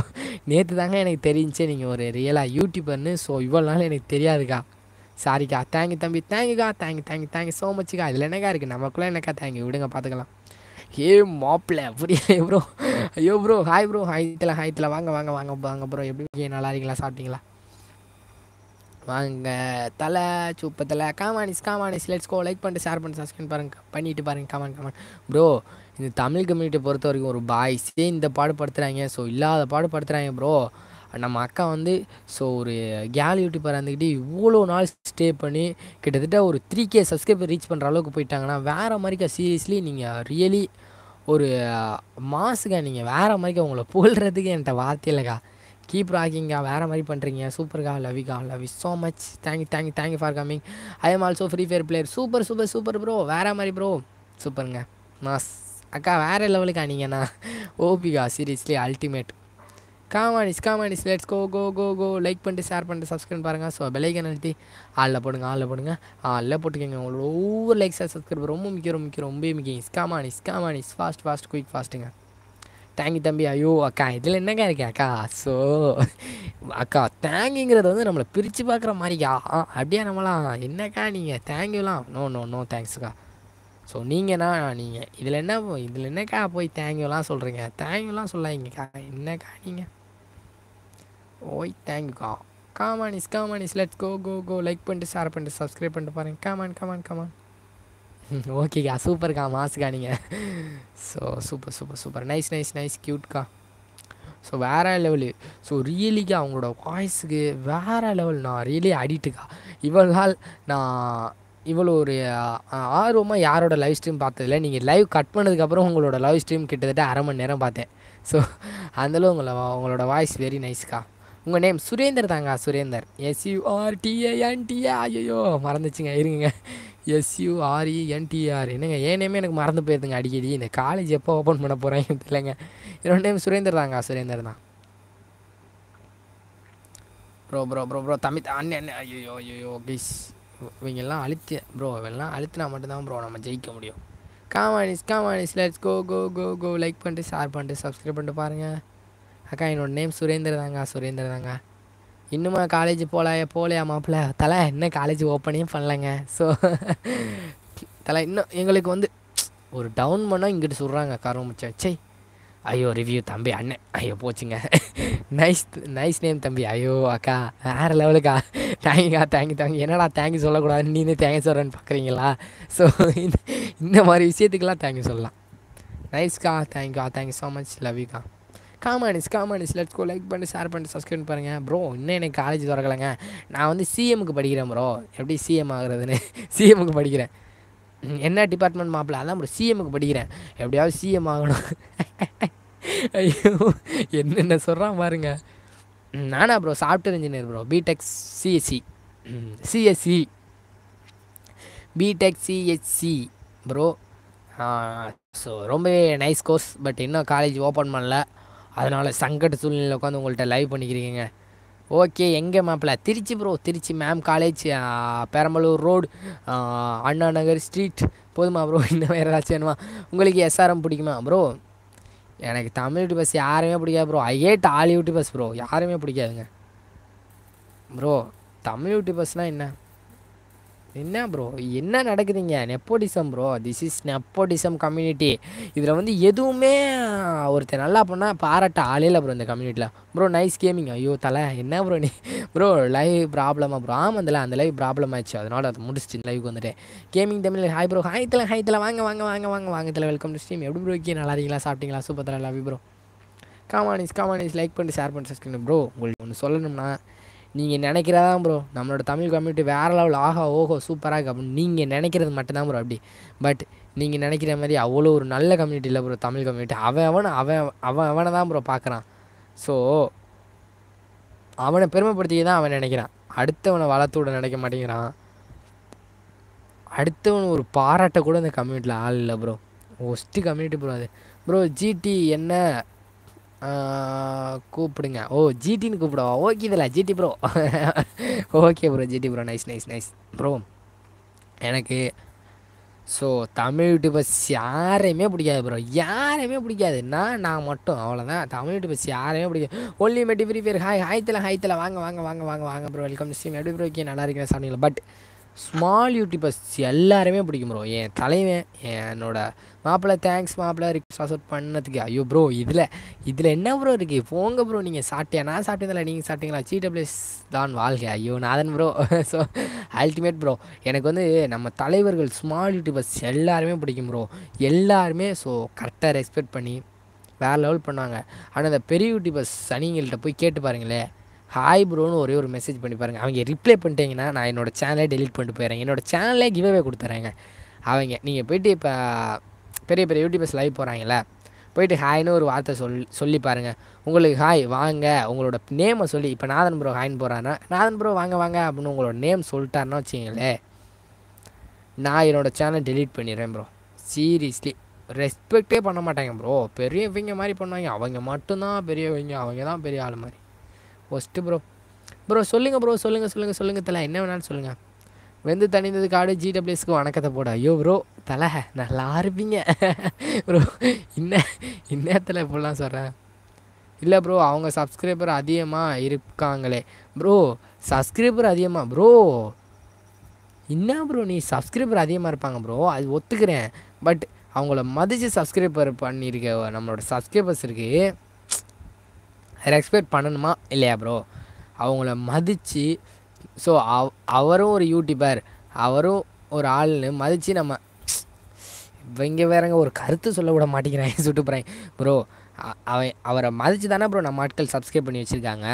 நேற்று தாங்க எனக்கு தெரிஞ்சு நீங்கள் ஒரு ரியலாக யூடியூபர்னு ஸோ இவ்வளோ நாள் எனக்கு தெரியாதுக்கா சாரிக்கா தேங்க்யூ தம்பி. தேங்க்யூக்கா thank you thank you thank you so மச்சுக்கா இதில் என்னக்கா இருக்குது நமக்குள்ளே என்னக்கா தேங்க்யூ விடுங்க பார்த்துக்கலாம் ஏ மாப்பிள்ள. புரியல ப்ரோ ஐயோ ப்ரோ ஹாய் ப்ரோ ஹாய்த்தில் ஹாய்த்தில் வாங்க வாங்க வாங்க வாங்க ப்ரோ எப்படி நல்லா இருக்கீங்களா? சாப்பிட்டீங்களா? வாங்க. தலை சூப்ப தலை. காமானிஸ் காமானிஸ் லெட்ஸ் கோ லைக் பண்ணிட்டு ஷேர் பண்ணி சப்ஸ்கிரைப் பாருங்க. பண்ணிட்டு பாருங்க. கமான் கமான் ப்ரோ இந்த தமிழ் கம்யூனிட்டி பொறுத்த வரைக்கும் ஒரு பாய்ஸே இந்த பாடுபடுத்துகிறாங்க ஸோ இல்லாத பாடுபடுத்துகிறாங்க ப்ரோ நம்ம அக்கா வந்து ஸோ ஒரு கேல் யூடியூபர் இருந்துக்கிட்டு இவ்வளோ நாள் ஸ்டே பண்ணி கிட்டத்தட்ட ஒரு த்ரீ கே சப்ஸ்கிரைபர் ரீச் பண்ணுற அளவுக்கு போயிட்டாங்கன்னா வேறு மாதிரிக்கா சீரியஸ்லி நீங்கள் ரியலி ஒரு மாசுக்கா நீங்கள் வேறு மாதிரிக்கா உங்களை புகழ்கிறதுக்கு என்கிட்ட வார்த்தை இல்லைக்கா. கீப் ராகிங்கா வேறு மாதிரி பண்ணுறீங்க சூப்பர்கா லவிகா love you so much thank you thank you thank you for coming I am also free fire player super super super bro வேறு மாதிரி ப்ரோ சூப்பருங்க மாஸ் அக்கா வேறு லெவலுக்கா நீங்கண்ணா ஓபிகா seriously ultimate காமானிஸ் காமானிஸ் let's go go go go like பண்ணிட்டு share பண்ணிட்டு சப்ஸ்கிரைப் பாருங்கள் ஸோ பெலைக்கன் அழுத்தி ஆளில் போடுங்க ஆளில் போடுங்க. ஆளில் போட்டுக்கோங்க. உங்களோட ஒவ்வொரு லைக் சப்ஸ்கிரைப் ரொம்ப முக்கியம் ரொம்ப முக்கியம் ரொம்ப முக்கியம். காமானிஸ் காமானிஸ் ஃபாஸ்ட் ஃபாஸ்ட் குயிக் ஃபாஸ்ட்டுங்க தேங்கி தம்பி ஐயோ அக்கா இதில் என்னக்கா இருக்கே அக்கா? ஸோ அக்கா தேங்க்யூங்கிறது வந்து நம்மளை பிரித்து பார்க்குற மாதிரிக்கா? ஆ, அப்படியே நம்மளாம் என்னக்கா நீங்கள் தேங்க்யூலாம் நோ நோ நோ தேங்க்ஸ்க்கா ஸோ நீங்கள்னா நீங்கள் இதில் என்ன இதில் என்னக்கா போய் தேங்க்யூலாம் சொல்கிறீங்க தேங்க்யூலாம் சொல்லாதீங்கக்கா. என்னக்கா நீங்கள் ஓய் தேங்க்யூக்கா காமானிஸ் காமானிஸ் let's go go go like பண்ணிட்டு ஷேர் பண்ணிட்டு சப்ஸ்கிரைப் பண்ணிட்டு பாருங்க. Come on come on come on ஓகேக்கா சூப்பர்க்கா மாசுக்கா நீங்கள் so super super super nice nice nice க்யூட்க்கா so வேறு லெவலு ஸோ ரியலிக்கா அவங்களோட வாய்ஸுக்கு வேறு லெவல் நான் ரியலி அடிக்ட்டுக்கா இவ்வளோ நாள் நான் இவ்வளோ ஒரு ஆர்வமாக யாரோட லைவ் ஸ்ட்ரீம் பார்த்ததில்ல. நீங்கள் லைவ் கட் பண்ணதுக்கப்புறம் உங்களோட லைவ் ஸ்ட்ரீம் கிட்டத்தட்ட அரை மணி நேரம் பார்த்தேன். ஸோ அந்தளவு உங்களை உங்களோட வாய்ஸ் வெரி நைஸ்க்கா உங்கள் நேம் சுரேந்தர் தாங்க சுரேந்தர். எஸ்யூஆர்டிஏஎன்டிஏ ஐயோ மறந்துச்சுங்க. இருங்க. எஸ்யூஆர்இஎன்டிஆர் என்னங்க என் நேமே எனக்கு மறந்து போயிருதுங்க அடிக்கடி. இந்த காலேஜ் எப்போ ஓப்பன் பண்ண போகிறாங்க தெரியலங்க. என்னோட நேம் சுரேந்தர் தாங்க சுரேந்தர் தான். Bro bro bro bro Tamil அண்ணன் அண்ணன் ஐயோ ஐயோ ப்ளீஸ் இவங்கெல்லாம் அழுத்து ப்ரோ இவெல்லாம் அழுத்தினா மட்டும்தான் ப்ரோ நம்ம ஜெயிக்க முடியும். காமானிஸ் காமானிஸ் let's go go go go like பண்ணிட்டு ஷேர் பண்ணிட்டு சப்ஸ்கிரைப் பண்ணிட்டு பாருங்கள் அக்கா என்னோட நேம் சுரேந்தர் தாங்க சுரேந்தர் தாங்க. இன்னுமா காலேஜ் போகல போகலையா மாப்பிள்ள? தலை இன்னும் காலேஜ் ஓப்பனே பண்ணலைங்க. ஸோ தலை இன்னும் எங்களுக்கு வந்து ஒரு டவுன் பண்ணால் இங்கிட்டு சொல்கிறாங்க கரும்புச்சேன் சே ஐயோ ரிவ்யூ தம்பி அண்ணன் ஐயோ போச்சுங்க. நைஸ் நைஸ் நேம் தம்பி. ஐயோ அக்கா வேறு லெவலுக்கா தேங்க்யூக்கா தேங்க்யூ தேங்க்யூ என்னடா தேங்க்யூ சொல்லக்கூடாது நீனே தேங்க்யூ சொல்கிறேன்னு பார்க்குறீங்களா ஸோ இந்த இந்த மாதிரி விஷயத்துக்கெல்லாம் தேங்க்யூ சொல்லலாம். நைஸ்க்கா தேங்க்யூக்கா தேங்க்யூ ஸோ மச் லவ்யூக்கா காமானிஸ் காமானிஸ் லெட்ஸ் கோ லைக் பண்ணி ஷேர் பண்ணி சப்ஸ்கிரைப் பாருங்கள் ப்ரோ இன்னும் எனக்கு காலேஜ் திறக்கலைங்க. நான் வந்து சிஎம்முக்கு படிக்கிறேன் ப்ரோ எப்படி சிஎம் ஆகுறதுன்னு? சிஎம்முக்கு படிக்கிறேன். என்ன டிபார்ட்மெண்ட் மாப்பிள்ள அதான் ப்ரோ சிஎம்முக்கு படிக்கிறேன். எப்படியாவது சிஎம் ஆகணும். ஐயோ என்னென்ன சொல்கிறான் பாருங்க. நானா bro software engineer bro BTech CSC CSC BTech CSC bro so ரொம்பவே நைஸ் கோர்ஸ் பட் இன்னும் காலேஜ் ஓப்பன் பண்ணல. அதனால் சங்கட சூழ்நிலையில் உட்காந்து உங்கள்கிட்ட லைவ் பண்ணிக்கிறீங்க ஓகே எங்கே மேப்பில் Trichy bro Trichy MAM college Perambalur road Anna Nagar street போதுமா ப்ரோ இன்னும் வேறு ஏதாச்சும் வேணுமா? உங்களுக்கு எஸ்ஆர்எம் பிடிக்குமா ப்ரோ எனக்கு தமிழ் பஸ் யாருமே பிடிக்காது bro I hate all bus bro யாருமே பிடிக்காதுங்க. ப்ரோ தமிழ் யூடியூபர்ஸ்னால் என்ன? என்ன ப்ரோ என்ன நடக்குதுங்க? Nepotism bro this is nepotism community இதில் வந்து எதுவுமே ஒருத்தர் நல்லா பண்ணால் பாராட்ட ஆளே இல்லை ப்ரோ இந்த கம்யூனிட்டியில் ப்ரோ நைஸ் கேமிங் ஐயோ தலை. என்ன ப்ரோ நீ? ப்ரோ லைவ் ப்ராப்ளமா ப்ரோ ஆமாம் அந்த லைவ் ப்ராப்ளம் ஆயிடுச்சு. அதனால் அதை முடிச்சிச்சு லைவுக்கு வந்துட்டு. Gaming Tamil hi bro hi தலை ஹாய் தலை. வாங்க வாங்க வாங்க வாங்க வாங்க தலை. வெல்கம் டு ஸ்ட்ரீம் எப்படி ப்ரோ இருக்கீங்க? நல்லா இருக்கீங்களா? சாப்பிட்டீங்களா? சூப்பர் தலை. லவ் ப்ரோ காமானிஸ் காமானிஸ் லைக் பண்ணிட்டு ஷேர் பண்ணிட்டு சப்ஸ்கிரைப் ப்ரோ உங்களுக்கு ஒன்று சொல்லணும்னா நீங்கள் நினைக்கிறதான் ப்ரோ நம்மளோட தமிழ் கம்யூனிட்டி வேறு லெவல் ஆகா ஓஹோ சூப்பராக இருக்கு. அப்படின்னு நீங்கள் நினைக்கிறது மட்டும்தான் ப்ரோ அப்படி. பட் நீங்கள் நினைக்கிற மாதிரி அவ்வளோ ஒரு நல்ல கம்யூனிட்டி இல்லை ப்ரோ தமிழ் கம்யூனிட்டி அவன் அவனை அவன் அவன் அவனை தான் ப்ரோ பார்க்குறான் ஸோ அவனை பெருமைப்படுத்தி தான் அவன் நினைக்கிறான். அடுத்தவனை வளர்த்து விட நினைக்க மாட்டேங்கிறான். அடுத்தவன் ஒரு பாராட்ட கூட இந்த கம்யூனிட்டியில் ஆள் இல்லை ப்ரோ ஒஸ்ட்டு கம்யூனிட்டி ப்ரோ அது. ப்ரோ ஜிடி என்ன கூப்பிடுங்க. ஓ ஜிடின்னு கூப்பிடவா? ஓகே இதில் GT bro okay bro GT bro nice nice nice bro எனக்கு ஸோ தமிழ் யூடியூபர்ஸ் யாரையுமே பிடிக்காது ப்ரோ யாரையுமே பிடிக்காது. நான் நான் மட்டும். அவ்வளோதான் தமிழ் யூடியூபர்ஸ் யாரையுமே பிடிக்காது ஒல்லி மெட்டி ஃப்ரீ ஃபயர் ஹாய் ஹாய்த்தில் ஹாய்த்தில் வாங்க வாங்க வாங்க வாங்க வாங்க ப்ரோ வெல்கம் ஸ்ட்ரீம் எப்படி ப்ரோ ஓகே நல்லா இருக்கேன் சாப்பிட்டீங்களா? பட் ஸ்மால் யூடியூபர்ஸ் எல்லாருமே பிடிக்கும் ப்ரோ என் தலைவன் என்னோட மாப்பிள்ளை தேங்க்ஸ் மாப்பிள்ளை ரிக்வஸ்ட் பண்ணதுக்கு ஐயோ ப்ரோ இதில் இதில் என்ன ப்ரோ இருக்குது போங்க ப்ரோ நீங்கள் சாப்பிட்டியா? நான் சாப்பிட்டதில்ல நீங்கள் சாப்பிட்டீங்களா? சீட்டபிள்ஸ் தான் வாழ்க ஐயோ Nathan bro so ultimate bro எனக்கு வந்து நம்ம தலைவர்கள் ஸ்மால் யூடியூபர்ஸ் எல்லாருமே பிடிக்கும் ப்ரோ எல்லாருமே ஸோ கரெக்டாக ரெஸ்பெக்ட் பண்ணி வேறு லெவல் பண்ணாங்க ஆனால் இந்த பெரிய யூடியூபர்ஸ் சனிங்கள்கிட்ட போய் கேட்டு பாருங்களேன். ஹாய் ப்ரோன்னு ஒரே ஒரு மெசேஜ் பண்ணி பாருங்கள் அவங்க ரிப்ளை பண்ணிட்டீங்கன்னா நான் என்னோடய சேனலே டெலிட் பண்ணிட்டு போயிடுறேன். என்னோடய சேனலே கிவ்அவே கொடுத்துறேங்க. அவங்க நீங்கள் போயிட்டு இப்போ பெரிய பெரிய யூடியூபர்ஸ் லைவ் போகிறாங்களே போயிட்டு ஹாய்னு ஒரு வார்த்தை சொல் சொல்லி பாருங்கள் உங்களுக்கு ஹாய் வாங்க. உங்களோட நேமை சொல்லி இப்போ நாதன் ப்ரோ ஹாய்னு போகிறான்னா நாதன் ப்ரோ வாங்க வாங்க அப்படின்னு உங்களோட நேம் சொல்லிட்டாருன்னா வச்சுங்களேன் நான் என்னோடய சேனல் டெலீட் பண்ணிடுறேன் ப்ரோ சீரியஸ்லி ரெஸ்பெக்டே பண்ண மாட்டாங்க ப்ரோ பெரியவங்க மாதிரி பண்ணுவாங்க. அவங்க மட்டும்தான் பெரியவங்க. அவங்க தான் பெரிய ஆள் மாதிரி. ஒஸ்ட்டு ப்ரோ ப்ரோ சொல்லுங்கள் ப்ரோ சொல்லுங்கள் சொல்லுங்கள் சொல்லுங்கள் தலை. என்ன வேணாலும் சொல்லுங்கள் வெந்து தணிந்தது காடு ஜிடபிள்யூஎஸ்க்கு வணக்கத்தை போட. ஐயோ ப்ரோ தலை நல்லா இருப்பீங்க. ப்ரோ இன்ன இன்னத்தில் இப்படிலாம் சொல்கிறேன் இல்லை ப்ரோ அவங்க சப்ஸ்கிரைபர் அதிகமாக இருக்காங்களே. ப்ரோ சப்ஸ்கிரைபர் அதிகமாக ப்ரோ என்ன ப்ரோ நீ சப்ஸ்கிரைபர் அதிகமாக இருப்பாங்க ப்ரோ அது ஒத்துக்கிறேன். பட் அவங்கள மதித்து சப்ஸ்கிரைபர் பண்ணியிருக்க நம்மளோட சப்ஸ்கிரைபர்ஸ் இருக்குது ரெஸ்பெக்ட் பண்ணணுமா? இல்லையா ப்ரோ அவங்கள மதித்து ஸோ அவ் அவரும் ஒரு யூடியூபர் அவரும் ஒரு ஆள்னு மதித்து நம்ம இவங்க வேறங்க ஒரு கருத்து சொல்ல விட மாட்டேங்கிறேன் சுட்டு போகிறேன் ப்ரோ அவன் அவரை மதித்து தானே ப்ரோ நம்ம ஆட்கள் சப்ஸ்கிரைப் பண்ணி வச்சுருக்காங்க.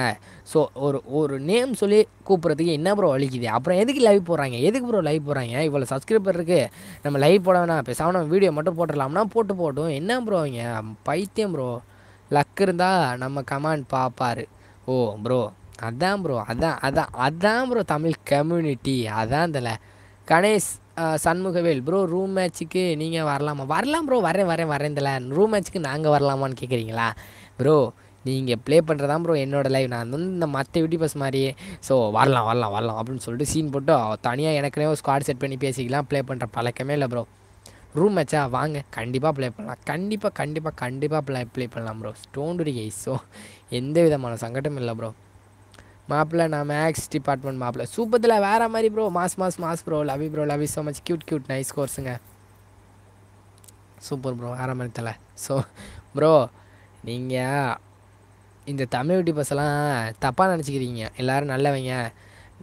ஸோ ஒரு ஒரு நேம் சொல்லி கூப்பிட்றதுக்கு என்ன ப்ரோ வலிக்குது? அப்புறம் எதுக்கு லைவ் போடுறாங்க? எதுக்கு ப்ரோ லைவ் போடுறாங்க? இவ்வளோ சப்ஸ்கிரைபர் இருக்குது நம்ம லைவ் போட வேணாம். பேசாமல் நம்ம வீடியோ மட்டும் போட்டுடலாம்னா போட்டு போட்டோம். என்ன ப்ரோ அவங்க பைத்தியம் ப்ரோ லக் இருந்தால் நம்ம கமாண்ட் பார்ப்பாரு ஓ ப்ரோ அதான் ப்ரோ அதான் அதான் அதான் ப்ரோ தமிழ் கம்யூனிட்டி அதான் தல கணேஷ் சண்முகவேல். ப்ரோ ரூம் மேட்ச்சுக்கு நீங்கள் வரலாமா? வரலாம் ப்ரோ வரேன் வரேன் வரேன் தல ரூம் மேட்ச்சுக்கு நாங்கள் வரலாமான்னு கேட்குறீங்களா ப்ரோ நீங்கள் ப்ளே பண்ணுறதான் ப்ரோ என்னோடய லைவ் நான் வந்து இந்த மற்ற யூடியூபர்ஸ் மாதிரியே ஸோ வரலாம் வரலாம் வரலாம் அப்படின்னு சொல்லிட்டு சீன் போட்டு தனியாக எனக்குனே ஒரு ஸ்குவாட் செட் பண்ணி பேசிக்கலாம். ப்ளே பண்ணுற பழக்கமே இல்லை ப்ரோ ரூம் மேட்சா வாங்க கண்டிப்பாக ப்ளே பண்ணலாம். கண்டிப்பாக கண்டிப்பாக கண்டிப்பாக ப்ளே ப்ளே பண்ணலாம் ப்ரோ ஸ்டோன்டு கைஸ் ஸோ எந்த விதமான சங்கடமும் இல்லை ப்ரோ மாப்பிள்ள நான் மேக்ஸ் டிபார்ட்மெண்ட் மாப்பிள்ள. சூப்பத்தில் வேற மாதிரி bro mass mass mass bro லவி bro லவி so much cute cute nice கோர்ஸுங்க super bro வேற மாதிரி தலை ஸோ ப்ரோ நீங்கள் இந்த தமிழ் யூடியூபர்ஸ் எல்லாம் தப்பாக நினச்சிக்கிறீங்க. எல்லோரும் நல்லவங்க.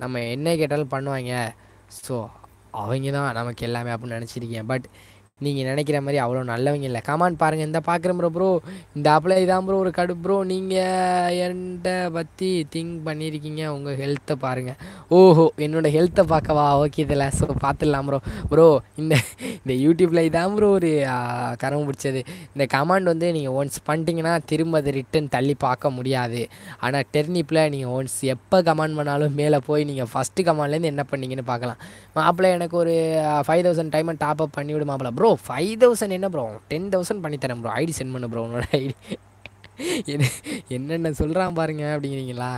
நம்ம என்ன கேட்டாலும் பண்ணுவாங்க. ஸோ அவங்க தான் நமக்கு எல்லாமே அப்படின்னு நினச்சிருக்கேன் பட் நீங்கள் நினைக்கிற மாதிரி அவ்வளோ நல்லவங்க இல்லை. கமான் பாருங்கள் இந்த பார்க்குறேன் ப்ரோ ப்ரோ இந்த அப்ளை தான் ப்ரோ ஒரு கடு ப்ரோ நீங்கள் என்கிட்ட பற்றி திங்க் பண்ணியிருக்கீங்க உங்கள் ஹெல்த்தை பாருங்கள் ஓஹோ என்னோட ஹெல்த்தை பார்க்கவா? ஓகே இதில் ஸோ பார்த்துடலாம் ப்ரோ ப்ரோ இந்த இந்த யூடியூப்பில் இதான் ப்ரோ ஒரு கரம் பிடிச்சது. இந்த கமாண்ட் வந்து நீங்கள் ஒன்ஸ் பண்ணிட்டீங்கன்னா திரும்ப அதை ரிட்டன் தள்ளி பார்க்க முடியாது. ஆனால் டெர்னிப்பில் நீங்கள் ஒன்ஸ் எப்போ கமாண்ட் பண்ணாலும் மேலே போய் நீங்கள் ஃபஸ்ட்டு கமாண்ட்லேருந்து என்ன பண்ணீங்கன்னு பார்க்கலாம். மாப்பிள்ளை எனக்கு ஒரு ஃபைவ் தௌசண்ட் டைமை டாப் அப் பண்ணிவிடு மாப்பிள்ள ப்ரோ ப்ரோ ஃபைவ் தௌசண்ட் என்ன ப்ரோ டென் தௌசண்ட் பண்ணித்தரேன் ப்ரோ ஐடி சென்ட் பண்ணு ப்ரோ உன்னோட ஐடி என்ன என்னென்ன சொல்கிறான் பாருங்க அப்படிங்கிறீங்களா?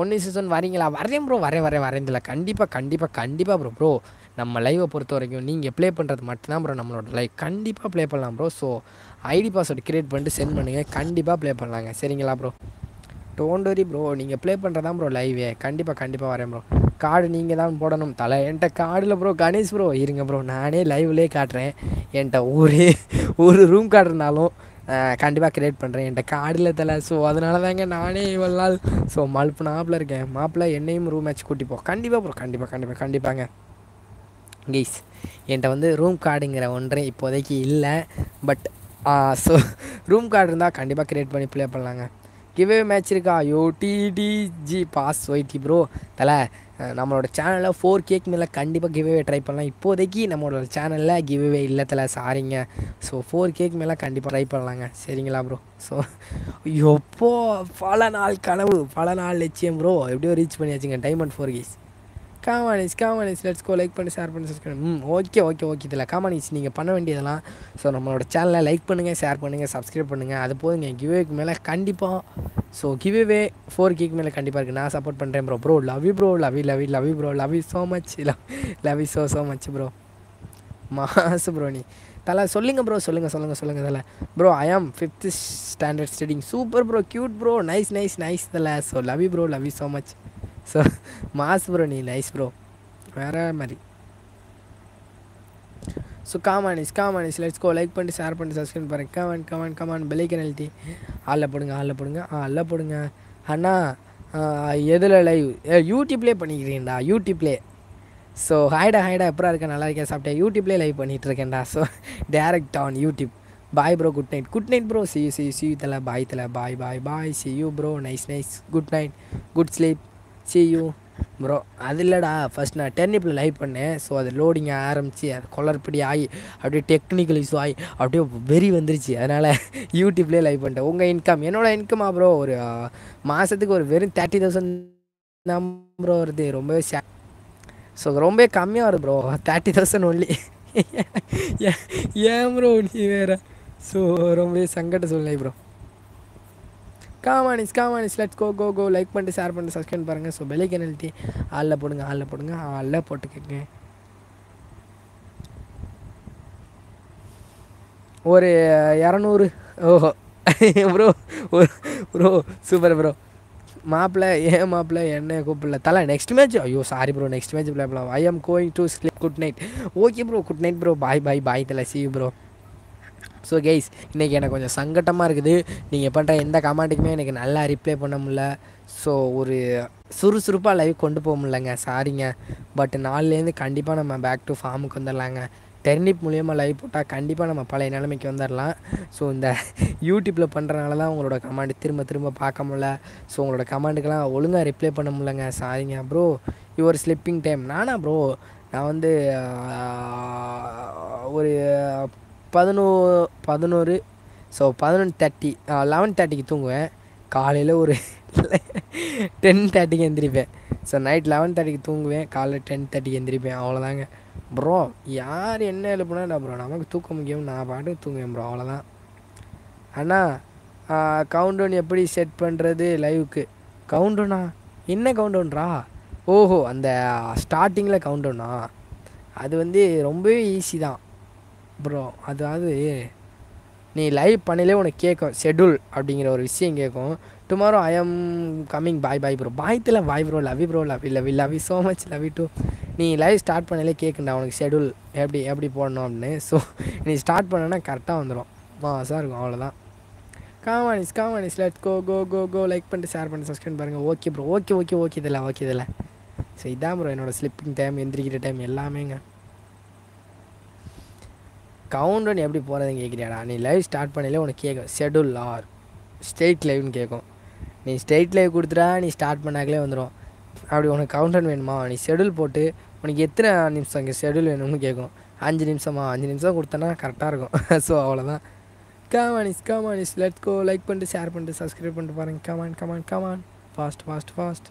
ஒன்று சீசன் வரீங்களா? வரேன் ப்ரோ வரேன் வரேன் வரேன். இல்லை கண்டிப்பாக கண்டிப்பாக கண்டிப்பாக ப்ரோ ப்ரோ நம்ம லைவை பொறுத்த வரைக்கும் நீங்கள் ப்ளே பண்ணுறது மட்டும்தான் ப்ரோ நம்மளோட லைவ் கண்டிப்பாக ப்ளே பண்ணலாம் bro so ID password create பண்ணிட்டு சென்ட் பண்ணுங்கள் கண்டிப்பாக ப்ளே பண்ணலாங்க. சரிங்களா ப்ரோ டோன்ட் வரி ப்ரோ நீங்கள் ப்ளே பண்ணுறதான் ப்ரோ லைவே கண்டிப்பாக கண்டிப்பாக வரேன் ப்ரோ கார்டு நீங்கள் தான் போடணும். தலை என்கிட்ட கார்டில் ப்ரோ கணேஷ் ப்ரோ இருங்க ப்ரோ நானே லைவ்லேயே காட்டுறேன். என்கிட்ட ஒரே ஒரு ரூம் கார்டு இருந்தாலும் கண்டிப்பாக க்ரியேட் பண்ணுறேன் என்கிட்ட கார்டில் தலை. ஸோ அதனால தாங்க நானே இவ்வளோ நாள் ஸோ மல்ப்பு நாப்பில் இருக்கேன். மாப்பிள்ள என்னையும் ரூம் மேட்ச் கூட்டிப்போம் கண்டிப்பாக ப்ரோ கண்டிப்பாக கண்டிப்பாக கண்டிப்பாங்க. கெய்ஸ் என்கிட்ட வந்து ரூம் கார்டுங்கிற ஒன்றே இப்போதைக்கு இல்லை. பட் ஸோ ரூம் கார்டு இருந்தால் கண்டிப்பாக க்ரியேட் பண்ணி ப்ளே பண்ணலாங்க. கிவே மேட்ச் இருக்கா? Yo TDG boss YT bro தலை நம்மளோட சேனலில் ஃபோர் கேக் மேலே கண்டிப்பாக கிவ்வே ட்ரை பண்ணலாம். இப்போதைக்கு நம்மளோட சேனலில் கிவ்வே இல்லை தலை சாரிங்க ஸோ ஃபோர் கேக் மேலே கண்டிப்பாக ட்ரை பண்ணலாங்க. சரிங்களா ப்ரோ ஸோ எப்போ பல நாள் கனவு பல நாள் லட்சியம் ப்ரோ எப்படியோ ரீச் பண்ணியாச்சுங்க டைமண்ட் ஃபோர் கேஸ் காமானிஸ் காமானிஸ் லெட்ஸ் கோ லைக் பண்ணி ஷேர் பண்ணி சப்ஸ்கிரைப் ம் ஓகே ஓகே ஓகே இதில் காமானிஸ் நீங்கள் பண்ண வேண்டியதெல்லாம் ஸோ நம்மளோட சேனலை லைக் பண்ணுங்கள் ஷேர் பண்ணுங்கள் சப்ஸ்கிரைப் பண்ணுங்கள் அது போதுங்க கிவேக்கு மேலே கண்டிப்பாக ஸோ கிவ்வே ஃபோர் கேக்கு மேலே கண்டிப்பாக இருக்குது நான் சப்போர்ட் பண்ணுறேன் bro bro love you bro love you love you love you bro love you so much love love you so so much bro mass bro நீ. தலை சொல்லுங்கள் ப்ரோ சொல்லுங்கள் சொல்லுங்கள் சொல்லுங்கள் தலை. Bro I am fifth standard studying super bro cute bro nice nice nice தலை. So love you bro love you so much so mass bro நீ nice bro வேற மாதிரி so come on is come on is let's go like பண்ணிட்டு share பண்ணிட்டு subscribe பண்ணுறேன் come on come on come on bell icon அழுத்தி ஆளில் போடுங்க ஆளில் போடுங்க ஆளில் போடுங்க அண்ணா எதில் லைவ் யூடியூப்லேயே பண்ணிக்கிறீங்கடா யூடியூப்லேயே ஸோ ஹாய்டா ஹாய்டா எப்படா இருக்கேன் நல்லா இருக்கேன் சாப்பிட்டேன் யூடியூப்லேயே லைவ் பண்ணிகிட்டு இருக்கேன்டா. So direct on YouTube bye bro good night good night bro see you see you see you தலை பாய் தலை bye bye bye see you bro nice nice good night good sleep see bro அது இல்லைடா. First நான் டெர்னிப்பில் live பண்ணேன். So அது loading ஆரம்பித்து அது கொளறுபடி ஆகி அப்படியே டெக்னிக்கல் இஷ்யூ ஆகி அப்படியே வெறி வந்துருச்சு. அதனால் யூடியூப்லேயே லைவ் பண்ணிட்டேன். உங்கள் இன்கம் என்னோடய இன்கமா ப்ரோ ஒரு மாதத்துக்கு ஒரு வெறும் தேர்ட்டி தௌசண்ட் தான் ப்ரோ வருது. ரொம்பவே சே ஸோ ரொம்ப கம்மியாக வருது ப்ரோ தேர்ட்டி தௌசண்ட் ஒன்லி ஏன் ப்ரோ நீ வேறு? ஸோ ரொம்பவே சங்கட சூழ்நிலை bro come on is come on is let's go go go like பண்ணிட்டு ஷேர் பண்ணிட்டு சப்ஸ்கிரைப் பாருங்கள் ஸோ பெல்லைக்கன் கெனல்ட்டி ஆளில் போடுங்க ஆளில் போடுங்க. ஆளில் போட்டுக்கங்க. ஒரு இரநூறு. ஓஹோ. ப்ரோ ப்ரோ சூப்பர் ப்ரோ மாப்பிள்ள ஏன் மாப்பிள்ள என்ன கூப்பிடல? தலை நெக்ஸ்ட் மேட்ச் ஐயோ sorry bro next match play பண்ணலாம் I am going to sleep good night okay bro good night bro bye bye bye தலை சி ப்ரோ ஸோ கெய்ஸ் இன்றைக்கி எனக்கு கொஞ்சம் சங்கட்டமாக இருக்குது. நீங்கள் பண்ணுற எந்த கமெண்ட்டுக்குமே எனக்கு நல்லா ரிப்ளை பண்ண முடில ஸோ ஒரு சுறுசுறுப்பாக லைவ் கொண்டு போக முடியலங்க. சாரிங்க பட் நாலுலேருந்து கண்டிப்பாக நம்ம பேக் டு ஃபார்முக்கு வந்துடலாங்க டெர்னிப் மூலியமாக லைவ் போட்டால் கண்டிப்பாக நம்ம பழைய நிலைமைக்கு வந்துடலாம் ஸோ இந்த யூடியூப்பில் பண்ணுறனால தான் உங்களோட கமெண்ட் திரும்ப திரும்ப பார்க்க முடில ஸோ உங்களோட கமெண்ட்டுக்கெல்லாம் ஒழுங்காக ரிப்ளை பண்ண முடிலங்க சாரிங்க ப்ரோ யுவர் ஸ்லிப்பிங் டைம் நானா ப்ரோ நான் வந்து ஒரு பதினோ பதினோரு ஸோ பதினொன்று தேர்ட்டி லெவன் தேர்ட்டிக்கு தூங்குவேன். காலையில் ஒரு டென் தேர்ட்டிக்கு எந்திரிப்பேன். ஸோ நைட் லெவன் தேர்ட்டிக்கு தூங்குவேன். காலைல டென் தேர்ட்டிக்கு எந்திரிப்பேன். அவ்வளோதாங்க ப்ரோ யார் என்ன எழுப்புனா ப்ரோ நமக்கு தூக்க முக்கியம். நான் பாட்டுக்கு தூங்குவேன் ப்ரோ அவ்வளோதான் அண்ணா கவுண்டவுன் எப்படி செட் பண்ணுறது லைவுக்கு கவுண்டவுனா என்ன கவுண்டவுன்ரா ஓஹோ அந்த ஸ்டார்டிங்கில் கவுண்டவுனா அது வந்து ரொம்பவே ஈஸி தான். ப்ரோ அதாவது நீ லைவ் பண்ணிலே உனக்கு கேட்கும் ஷெட்யூல் அப்படிங்கிற ஒரு விஷயம் கேட்கும் tomorrow I am coming bye bye bro பாய்த்தில் bye bro love bro love love love so much love too நீ லைவ் ஸ்டார்ட் பண்ணலே கேட்குண்டா உனக்கு ஷெட்யூல் எப்படி எப்படி போடணும் அப்படின்னு. ஸோ நீ ஸ்டார்ட் பண்ணனா கரெக்டாக வந்துடும் மாசாக இருக்கும் அவ்வளோதான் come on is come on is let go go go go like பண்ணிட்டு ஷேர் பண்ணி சப்ஸ்கிரைப் பாருங்கள் okay bro okay okay okay இதில் ஓகே இதில். ஸோ இதான் ப்ரோ என்னோடய ஸ்லிப்பிங் டைம் எந்திரிக்கிற டைம் எல்லாமேங்க. கவுண்டன் எப்படி போகிறதுன்னு கேட்குறியாடா நீ லைவ் ஸ்டார்ட் பண்ணலே உனக்கு கேட்கும் ஷெட்யூல் ஆர் ஸ்ட்ரெயிட் லைவ்னு கேட்கும் நீ ஸ்டேட் லைவ் கொடுத்துட்டா நீ ஸ்டார்ட் பண்ணாக்கலே வந்துடும் அப்படி உனக்கு கவுண்டன் வேணுமா? நீ ஷெட்யூல் போட்டு உனக்கு எத்தனை நிமிஷம் இங்கே ஷெட்யூல் வேணும்னு கேட்கும் அஞ்சு நிமிஷமா? அஞ்சு நிமிஷம் கொடுத்தனா கரெக்டாக இருக்கும். ஸோ அவ்வளோதான் come on is come on is let go like பண்ணிட்டு ஷேர் பண்ணிட்டு சப்ஸ்கிரைப் பண்ணிட்டு பாருங்க. Come on come on come on fast fast fast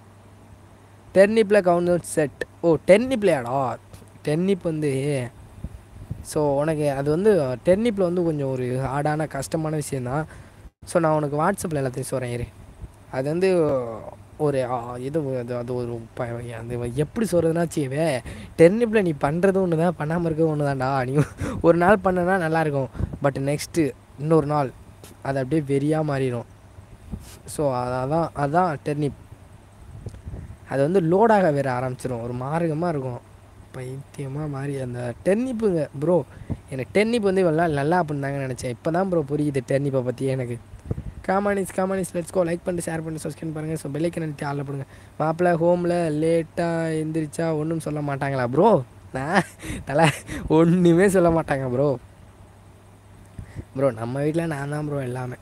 டென்னிப்பில் counter set ஓ டெர்னிப்லையாடா டென்னிப் வந்து ஸோ உனக்கு அது வந்து டெர்னிப்பில் வந்து கொஞ்சம் ஒரு ஹார்டான கஷ்டமான விஷயந்தான் ஸோ நான் உனக்கு வாட்ஸ்அப்பில் எல்லாத்தையும் சொல்கிறேன் இரு. அது வந்து ஒரு இது அது அது ஒரு அது எப்படி சொல்கிறதுனா செய்வே டெர்னிப்பில் நீ பண்ணுறது ஒன்று தான் பண்ணாமல் இருக்கிறது ஒன்று தான்டா நீ ஒரு நாள் பண்ணனா நல்லாயிருக்கும் பட் நெக்ஸ்ட்டு இன்னொரு நாள் அது அப்படியே வெறியாக மாறிடும் ஸோ அதான் அதான் டெர்னிப் அது வந்து லோடாக வேற ஆரம்பிச்சிடும் ஒரு மார்க்கமாக இருக்கும். பைத்தியமாக மாறி அந்த டெர்னிப்புங்க ப்ரோ எனக்கு டென்னிப் வந்து இவ்வளோ நாள் நல்லா அப்படின்னாங்க நினச்சேன். இப்போ தான் ப்ரோ புரியுது டெர்னிப்பை பற்றி எனக்கு. Come on is come on is let's go like பண்ணிட்டு ஷேர் பண்ணி சப்ஸ்கிரைப் பண்ணுங்கள் ஸோ பெல்லைக்கு நினைத்து ஆளில் போடுங்க. மாப்பிள்ளை ஹோமில் லேட்டாக எந்திரிச்சா ஒன்றும் சொல்ல மாட்டாங்களா ப்ரோ நான் தலை ஒன்றுமே சொல்ல மாட்டாங்க ப்ரோ ப்ரோ நம்ம வீட்டில் நான் தான் ப்ரோ எல்லாமே.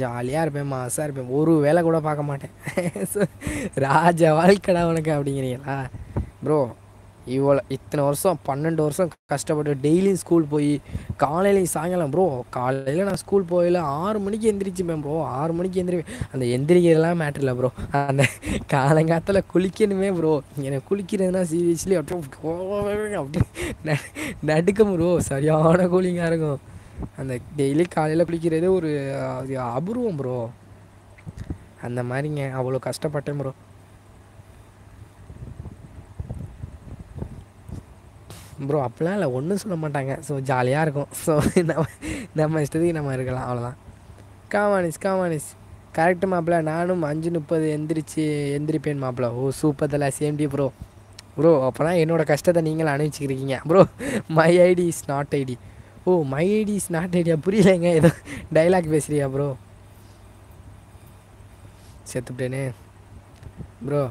ஜாலியாக இருப்பேன் மாசாக இருப்பேன். ஒரு வேலை கூட பார்க்க மாட்டேன். ராஜா ராஜ வாழ்க்கடா உனக்கு அப்படிங்கிறீங்களா? ப்ரோ இவ்வளோ இத்தனை வருஷம் பன்னெண்டு வருஷம் கஷ்டப்பட்டு டெய்லியும் ஸ்கூல் போய் காலையிலையும் சாயங்காலம் ப்ரோ காலையில் நான் ஸ்கூல் போயில ஆறு மணிக்கு எந்திரிச்சுப்பேன் ப்ரோ ஆறு மணிக்கு எந்திரிப்பேன் அந்த எந்திரிக்கிறதுலாம் மேட்ரு இல்லை ப்ரோ அந்த காலங்காத்தில் குளிக்கணுமே ப்ரோ எனக்கு குளிக்கிறதுனா சீரியஸ்லி அப்படியே அப்படி ந- நடுக்கம் ப்ரோ சரியான கூலிங்காக இருக்கும். அந்த டெய்லி காலையில் குளிக்கிறது ஒரு அபூர்வம் ப்ரோ அந்த மாதிரிங்க. அவ்வளோ கஷ்டப்பட்டேன் ப்ரோ ப்ரோ அப்படிலாம் இல்லை. ஒன்றும் சொல்ல மாட்டாங்க. ஸோ ஜாலியாக இருக்கும். ஸோ நம்ம நம்ம இஷ்டத்துக்கு நம்ம இருக்கலாம். அவ்வளோதான் காமானிஸ் காமானிஸ் கரெக்டு மாப்பிள்ள நானும் அஞ்சு முப்பது எந்திரிச்சு எந்திரிப்பேன் மாப்பிள்ள ஓ சூப்பர் தலை. சேம்டி ப்ரோ ப்ரோ அப்போனா என்னோட கஷ்டத்தை நீங்களும் அனுபவிச்சுக்கிறீங்க bro my ID is not ID oh my ID is not idea புரியலைங்க. ஏதோ டைலாக் பேசுகிறியா ப்ரோ செத்துப்பிட்டேனே. ப்ரோ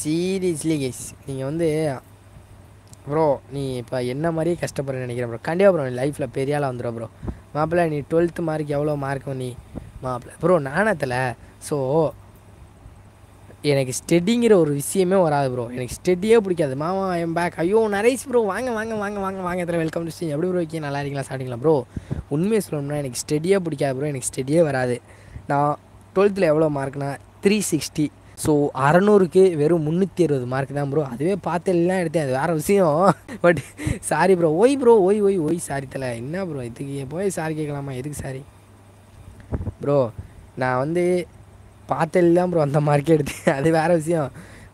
சீரியஸ்லி கேஸ் நீங்கள் வந்து ப்ரோ நீ இப்போ என்ன மாதிரியே கஷ்டப்படுறேன்னு நினைக்கிறேன் ப்ரோ கண்டிப்பாக ப்ரோ நீ லைஃப்பில் பெரிய ஆளாக வந்துடும் ப்ரோ மாப்பிள்ள நீ டுவெல்த்து மார்க் எவ்வளோ மார்க் நீ மாப்பிள்ள. ப்ரோ நாணத்தில் ஸோ எனக்கு ஸ்டெடிங்கிற ஒரு விஷயமே வராது ப்ரோ எனக்கு ஸ்டெடியே பிடிக்காது. மாமா என் பேக் ஐயோ நரேஷ் ப்ரோ வாங்க வாங்க வாங்க வாங்க வாங்க. இதில் வெல்கம் டு எப்படி ப்ரோ இருக்கீங்க? நல்லா இருக்கீங்களா? சாப்பிட்டீங்களா ப்ரோ உண்மையை சொல்லணும்னா எனக்கு ஸ்டெடியே பிடிக்காது ப்ரோ எனக்கு ஸ்டெடியே வராது. நான் டுவெல்த்தில் எவ்வளோ மார்க்னா த்ரீ சிக்ஸ்டி ஸோ அறநூறுக்கு வெறும் முந்நூற்றி அறுபது மார்க் தான் ப்ரோ அதுவே பார்த்து எல்லாம் எடுத்தேன். அது வேறு விஷயம். But sorry bro why bro why why why sorry தலை. என்ன ப்ரோ இதுக்கு போய் சாரி கேட்கலாமா எதுக்கு சாரி ப்ரோ நான் வந்து பார்த்ததில் தான் ப்ரோ அந்த மார்க்கே எடுத்தேன். அது வேறு விஷயம்.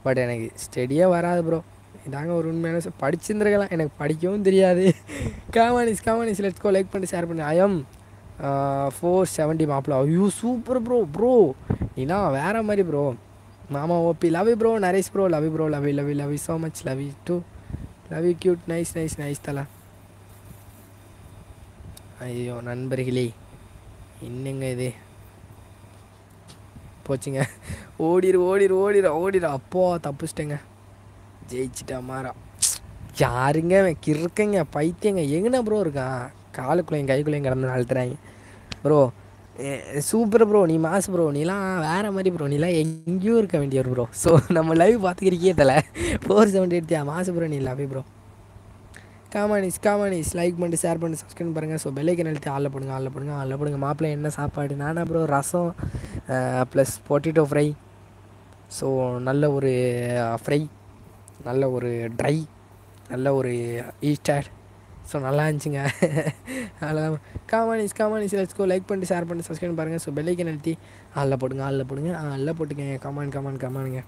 பட் எனக்கு ஸ்டடியாக வராது ப்ரோ இதாங்க ஒரு உண்மையான விஷயம். படிச்சிருந்துருக்கலாம். எனக்கு படிக்கவும் தெரியாது. Come on is come on is let's go like பண்ணி ஷேர் பண்ணி ஐஎம் ஃபோர் செவன்ட்டி மாப்பிள. ஐயோ சூப்பர் ப்ரோ ப்ரோ நீனா வேறு மாதிரி ப்ரோ மாமா OP love you bro Naresh bro love you bro love you love you love you so much love you too love you cute nice nice nice தலா. ஐயோ நண்பர்களே என்னங்க இது? போச்சுங்க. ஓடிரு ஓடிரு ஓடிரு ஓடிரு. அப்போ தப்பிச்சிட்டேங்க. ஜெயிச்சிட்டா மாறா. யாருங்க கிறுக்கங்க பைத்தியங்க. எங்கண்ணா ப்ரோ இருக்கான்? காலுக்குள்ளேயும் கைக்குள்ளேயும் கிடந்து அழுத்துறாங்க. ப்ரோ சூப்பர் ப்ரோ நீ மாசு ப்ரோ நீலாம் வேறு மாதிரி ப்ரோ நீலாம் எங்கேயோ இருக்க வேண்டியவர் ப்ரோ ஸோ நம்ம லைவ் பார்த்துக்கிறீக்கே தலை ஃபோர் செவன்டி எடுத்தியா மாசு ப்ரோ நீ love bro come on is come on is like பண்ணிட்டு ஷேர் பண்ணிட்டு சப்ஸ்கிரைப் பண்ணுங்கள் ஸோ பெல்லைக்கன் எழுத்து ஆளில் போடுங்க ஆளில் போடுங்க ஆளில் போடுங்க. மாப்பிள்ளை என்ன சாப்பாடு? நானா ப்ரோ ரசம் ப்ளஸ் பொட்டேட்டோ ஃப்ரை ஸோ நல்ல ஒரு ஃப்ரை நல்ல ஒரு ட்ரை நல்ல ஒரு ஈஸ்டர் ஸோ நல்லா இருந்துச்சுங்க. அவ்வளோதான் come on is come on is let's go like பண்ணிட்டு ஷேர் பண்ணி சப்ஸ்கிரைப் பாருங்கள் ஸோ பெல்லைக்கன் எழுத்தி ஆளில் போடுங்க ஆளில் போடுங்க. ஆளில் போட்டுக்கங்க. Come on come on கமானுங்க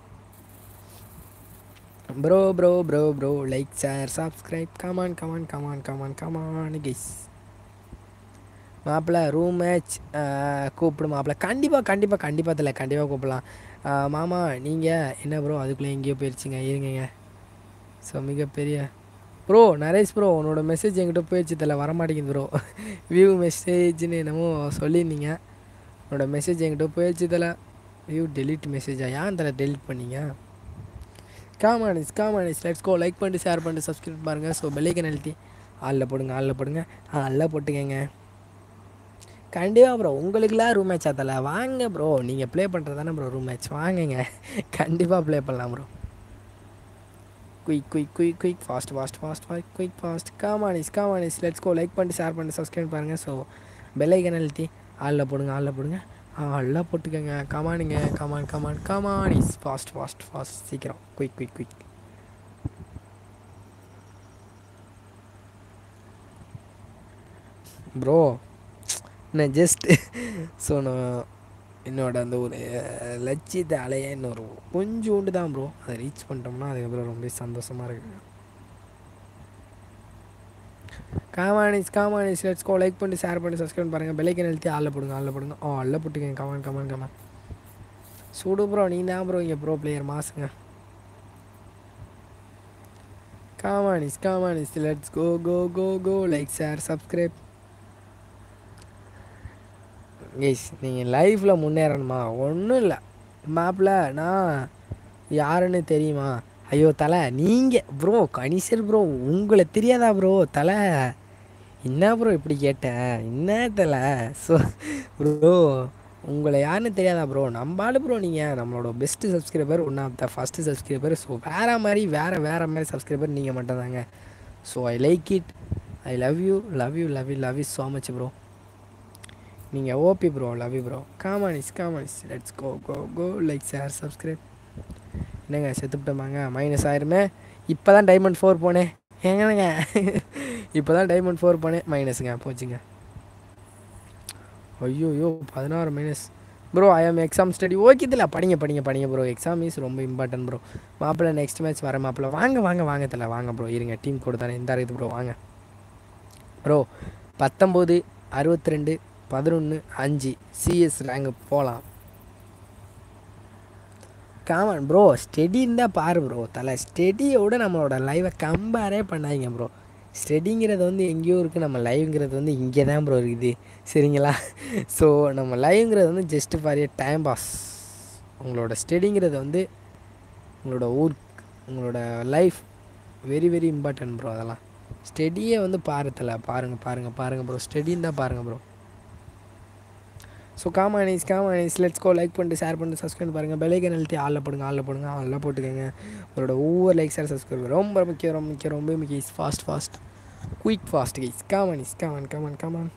bro bro bro bro like share subscribe come on come on come on come on come on guys மாப்பிள்ள ரூம் மேட்ச் கூப்பிடு மாப்பிள்ள கண்டிப்பாக கண்டிப்பாக கண்டிப்பாக தெரியல கண்டிப்பாக கூப்பிடலாம். மாமா நீங்கள் என்ன ப்ரோ அதுக்குள்ளே எங்கேயோ போயிடுச்சிங்க இருங்கங்க. ஸோ மிகப்பெரிய ப்ரோ நரேஷ் ப்ரோ உன்னோட மெசேஜ் என்கிட்ட போயிடுச்சு தெரியல வரமாட்டேங்குது ப்ரோ வியூ மெசேஜ்னு என்னமோ சொல்லியிருந்தீங்க. உன்னோட மெசேஜ் என்கிட்ட போயிடுச்சு தெரியல வியூ டெலிட் மெசேஜா ஏன் தலை டெலிட் பண்ணீங்க? Come on is come on is let's go like பண்ணிட்டு ஷேர் பண்ணிட்டு சப்ஸ்கிரைப் பாருங்கள் ஸோ பெல்லைக்கன் அழுத்தி ஆளில் போடுங்க ஆளில் போடுங்க. ஆளில் போட்டுக்கங்க. கண்டிப்பாக ப்ரோ உங்களுக்குலாம் ரூம் மேட்ச் ஆத்தல வாங்க ப்ரோ நீங்கள் ப்ளே பண்ணுறது தானே ப்ரோ ரூம் மேட்ச் வாங்குங்க. கண்டிப்பாக ப்ளே பண்ணலாம் bro quick quick quick quick fast fast fast fast quick fast come on is come on is let's go like பண்ணிட்டு ஷேர் பண்ணிட்டு சப்ஸ்கிரைப் பாருங்கள் ஸோ பெல்லைக்கன் அழுத்தி ஆளில் போடுங்க ஆளில் போடுங்க. ஆளில் போட்டுக்கோங்க. கமானுங்க come on come on come on is fast fast fast சீக்கிரம். குயிக் குயிக் குயிக் ப்ரோ நான் ஜஸ்ட் ஸோ நான் என்னோட அந்த ஒரு லட்சியத்தை அலைய இன்னொரு கொஞ்சோண்டு தான் ப்ரோ அதை ரீச் பண்ணிட்டோம்னா அதுக்கப்புறம் ரொம்ப சந்தோஷமாக இருக்குங்க. Come on is come on is let's go like பண்ணி ஷேர் பண்ணி சப்ஸ்கிரைப் பாருங்கள் பெல்லைக்கன் எழுத்தி ஆளில் போடுங்க ஆளில் போடுங்க. ஓ ஆளில் போட்டுக்கங்க. Come on come on come on சுடு ப்ரோ நீ தான் ப்ரோ இங்கே bro player மாசுங்க. Come on is come on is let's go go go go like share subscribe guys நீங்கள் லைஃப்பில் முன்னேறணுமா? ஒன்றும் இல்லை. மேப்பில் நான் யாருன்னு தெரியுமா? ஐயோ தலை நீங்கள் ப்ரோ கணிசர் ப்ரோ உங்களை தெரியாதா ப்ரோ தலை என்ன ப்ரோ இப்படி கேட்டேன் என்ன தலை? ஸோ ப்ரோ உங்களை யாருன்னு தெரியாதா ப்ரோ நம்பாலு ப்ரோ நீங்கள் நம்மளோட best subscriber one of the first subscriber so வேறு மாதிரி வேறு வேறு மாதிரி சப்ஸ்கிரைபர் நீங்கள் மட்டும்தாங்க. So I like it I love you love you love you love you so much bro நீங்கள் OP bro love bro come on is come on is let's go go go like share subscribe என்னங்க செத்துப்பிட்டோமாங்க minus ஆயிருமே. இப்போ தான் diamond four போனேன். எங்கனங்க இப்போ தான் diamond four போனேன். மைனஸுங்க போச்சுங்க. ஐயோயோ பதினாறு மைனஸ் ப்ரோ ஐ ஆம் எக்ஸாம் ஸ்டடி ஓகே படிங்க படிங்க படிங்க ப்ரோ எக்ஸாம் இஸ் ரொம்ப இம்பார்ட்டன்ட் ப்ரோ மாப்பிள்ள நெக்ஸ்ட் மேட்ச் வர மாப்பிள்ள வாங்க வாங்க வாங்க தில்ல வாங்க ப்ரோ இருங்க டீம் கூட தானே. இந்த இருக்குது ப்ரோ வாங்க. ப்ரோ பத்தொம்போது அறுபத்தி ரெண்டு பதினொன்று அஞ்சு சிஎஸ் ரேங்கு போகலாம் காமன் ப்ரோ ஸ்டெடின்னு தான் பாரு ப்ரோ தலை ஸ்டெடியோட நம்மளோட லைவை கம்பேரே பண்ணாதீங்க ப்ரோ ஸ்டெடிங்கிறது வந்து எங்கேயோ இருக்குது நம்ம லைவ்ங்கிறது வந்து இங்கே தான் ப்ரோ இருக்குது. சரிங்களா? ஸோ நம்ம லைவ்ங்கிறது வந்து just for a time pass உங்களோட ஸ்டெடிங்கிறது வந்து உங்களோட ஒர்க் உங்களோட life very very important bro அதெல்லாம். ஸ்டெடியே வந்து பாருத்தல பாருங்கள் பாருங்கள் பாருங்கள் ப்ரோ ஸ்டெடின்னு தான் பாருங்கள் bro so காமானிஸ் காமானிஸ் let's go like பண்ணிட்டு ஷேர் பண்ணிட்டு சப்ஸ்கிரைப் பாருங்கள் பெலைக்கன் எழுத்தி ஆளில் போடுங்க ஆளில் போடுங்க ஆளில் போட்டுக்கோங்க. உங்களோட ஒவ்வொரு லைக் ஷேர் சப்ஸ்கிரைப் ரொம்ப முக்கியம் ரொம்ப முக்கியம் ரொம்ப முக்கியம் is fast fast quick fast guys come on is come on come on come on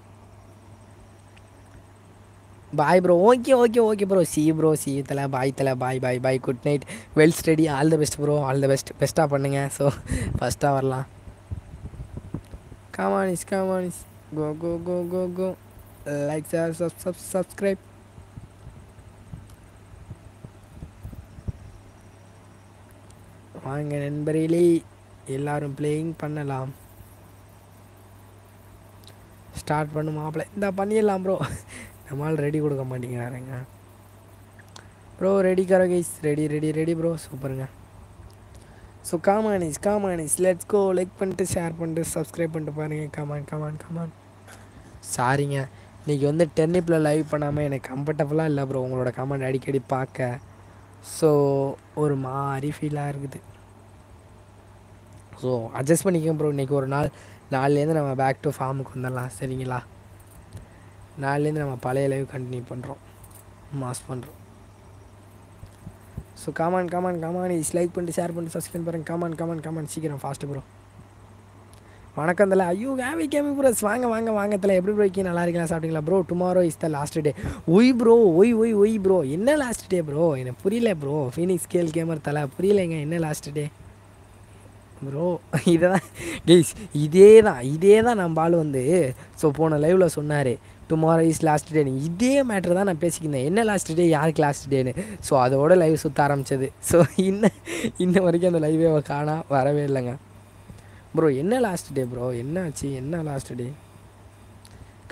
bye bro okay okay okay bro see bro see தலை பாய் தலை bye bye bye good night well study all the best bro all the best பெஸ்ட்டாக பண்ணுங்க. So ஃபஸ்ட்டாக வரலாம். Come on is come on is go go go go go like share sub sub subscribe வாங்க நண்பர்களே எல்லாரும் playing பண்ணலாம். Start பண்ணு மாப்பிள்ள இந்த பண்ணிடலாம் ப்ரோ நம்மளால் ரெடி கொடுக்க மாட்டேங்கிறாருங்க. ப்ரோ ரெடி கரோ guys ready ready ready bro சூப்பருங்க. So come on is come on is let's go like பண்ணிட்டு ஷேர் பண்ணிட்டு சப்ஸ்கிரைப் பண்ணிட்டு பாருங்கள் கமான் கமான் கமான் சாரிங்க இன்றைக்கி வந்து டென்னிப்பில் லைவ் பண்ணாமல் எனக்கு கம்ஃபர்டபுளாக இல்லை ப்ரோ உங்களோட கமெண்ட் அடிக்கடி பார்க்க. ஸோ ஒரு மாதிரி ஃபீலாக இருக்குது. ஸோ அட்ஜஸ்ட் பண்ணிக்கோங்க ப்ரோ இன்றைக்கி ஒரு நாள் நாலுலேருந்து நம்ம பேக் டு ஃபார்முக்கு வந்துடலாம். சரிங்களா? நாலுலேருந்து நம்ம பழைய லைவ் கண்டினியூ பண்ணுறோம் மாஸ் பண்ணுறோம் so come on come on come on is like பண்ணிட்டு ஷேர் பண்ணிட்டு சப்ஸ்கிரைப் பண்ணுறேன் come on come on come on சீக்கிரம் ஃபாஸ்ட்டு ப்ரோ வணக்கம் தலை. ஐயோ ஹேவி கேமி ப்ரோஸ் வாங்க வாங்க வாங்க தலை. எப்படி ப்ரோ நல்லா இருக்கலாம் சாப்பிட்டீங்களா? Bro tomorrow is the last day why bro why why why bro என்ன லாஸ்ட் டே ப்ரோ எனக்கு புரியல ப்ரோ ஃபீனிக்ஸ் கேல் கேமர் தலை. புரியலைங்க. என்ன லாஸ்ட் டே ப்ரோ இதை தான் கெய்ஸ் இதே தான் இதே தான் நம்ம ஆள் வந்து ஸோ போன லைவில் சொன்னார். டுமாரோ இஸ் லாஸ்ட் டே இதே மேட்ரு தான் நான் பேசிக்கிருந்தேன். என்ன லாஸ்ட் டே யாருக்கு லாஸ்ட் டேன்னு ஸோ அதோட லைவ் சுற்ற ஆரம்பிச்சது. ஸோ இன்ன இன்ன வரைக்கும் அந்த லைவே காணா வரவே இல்லைங்க. ப்ரோ என்ன லாஸ்ட் டே ப்ரோ என்ன ஆச்சு? என்ன last day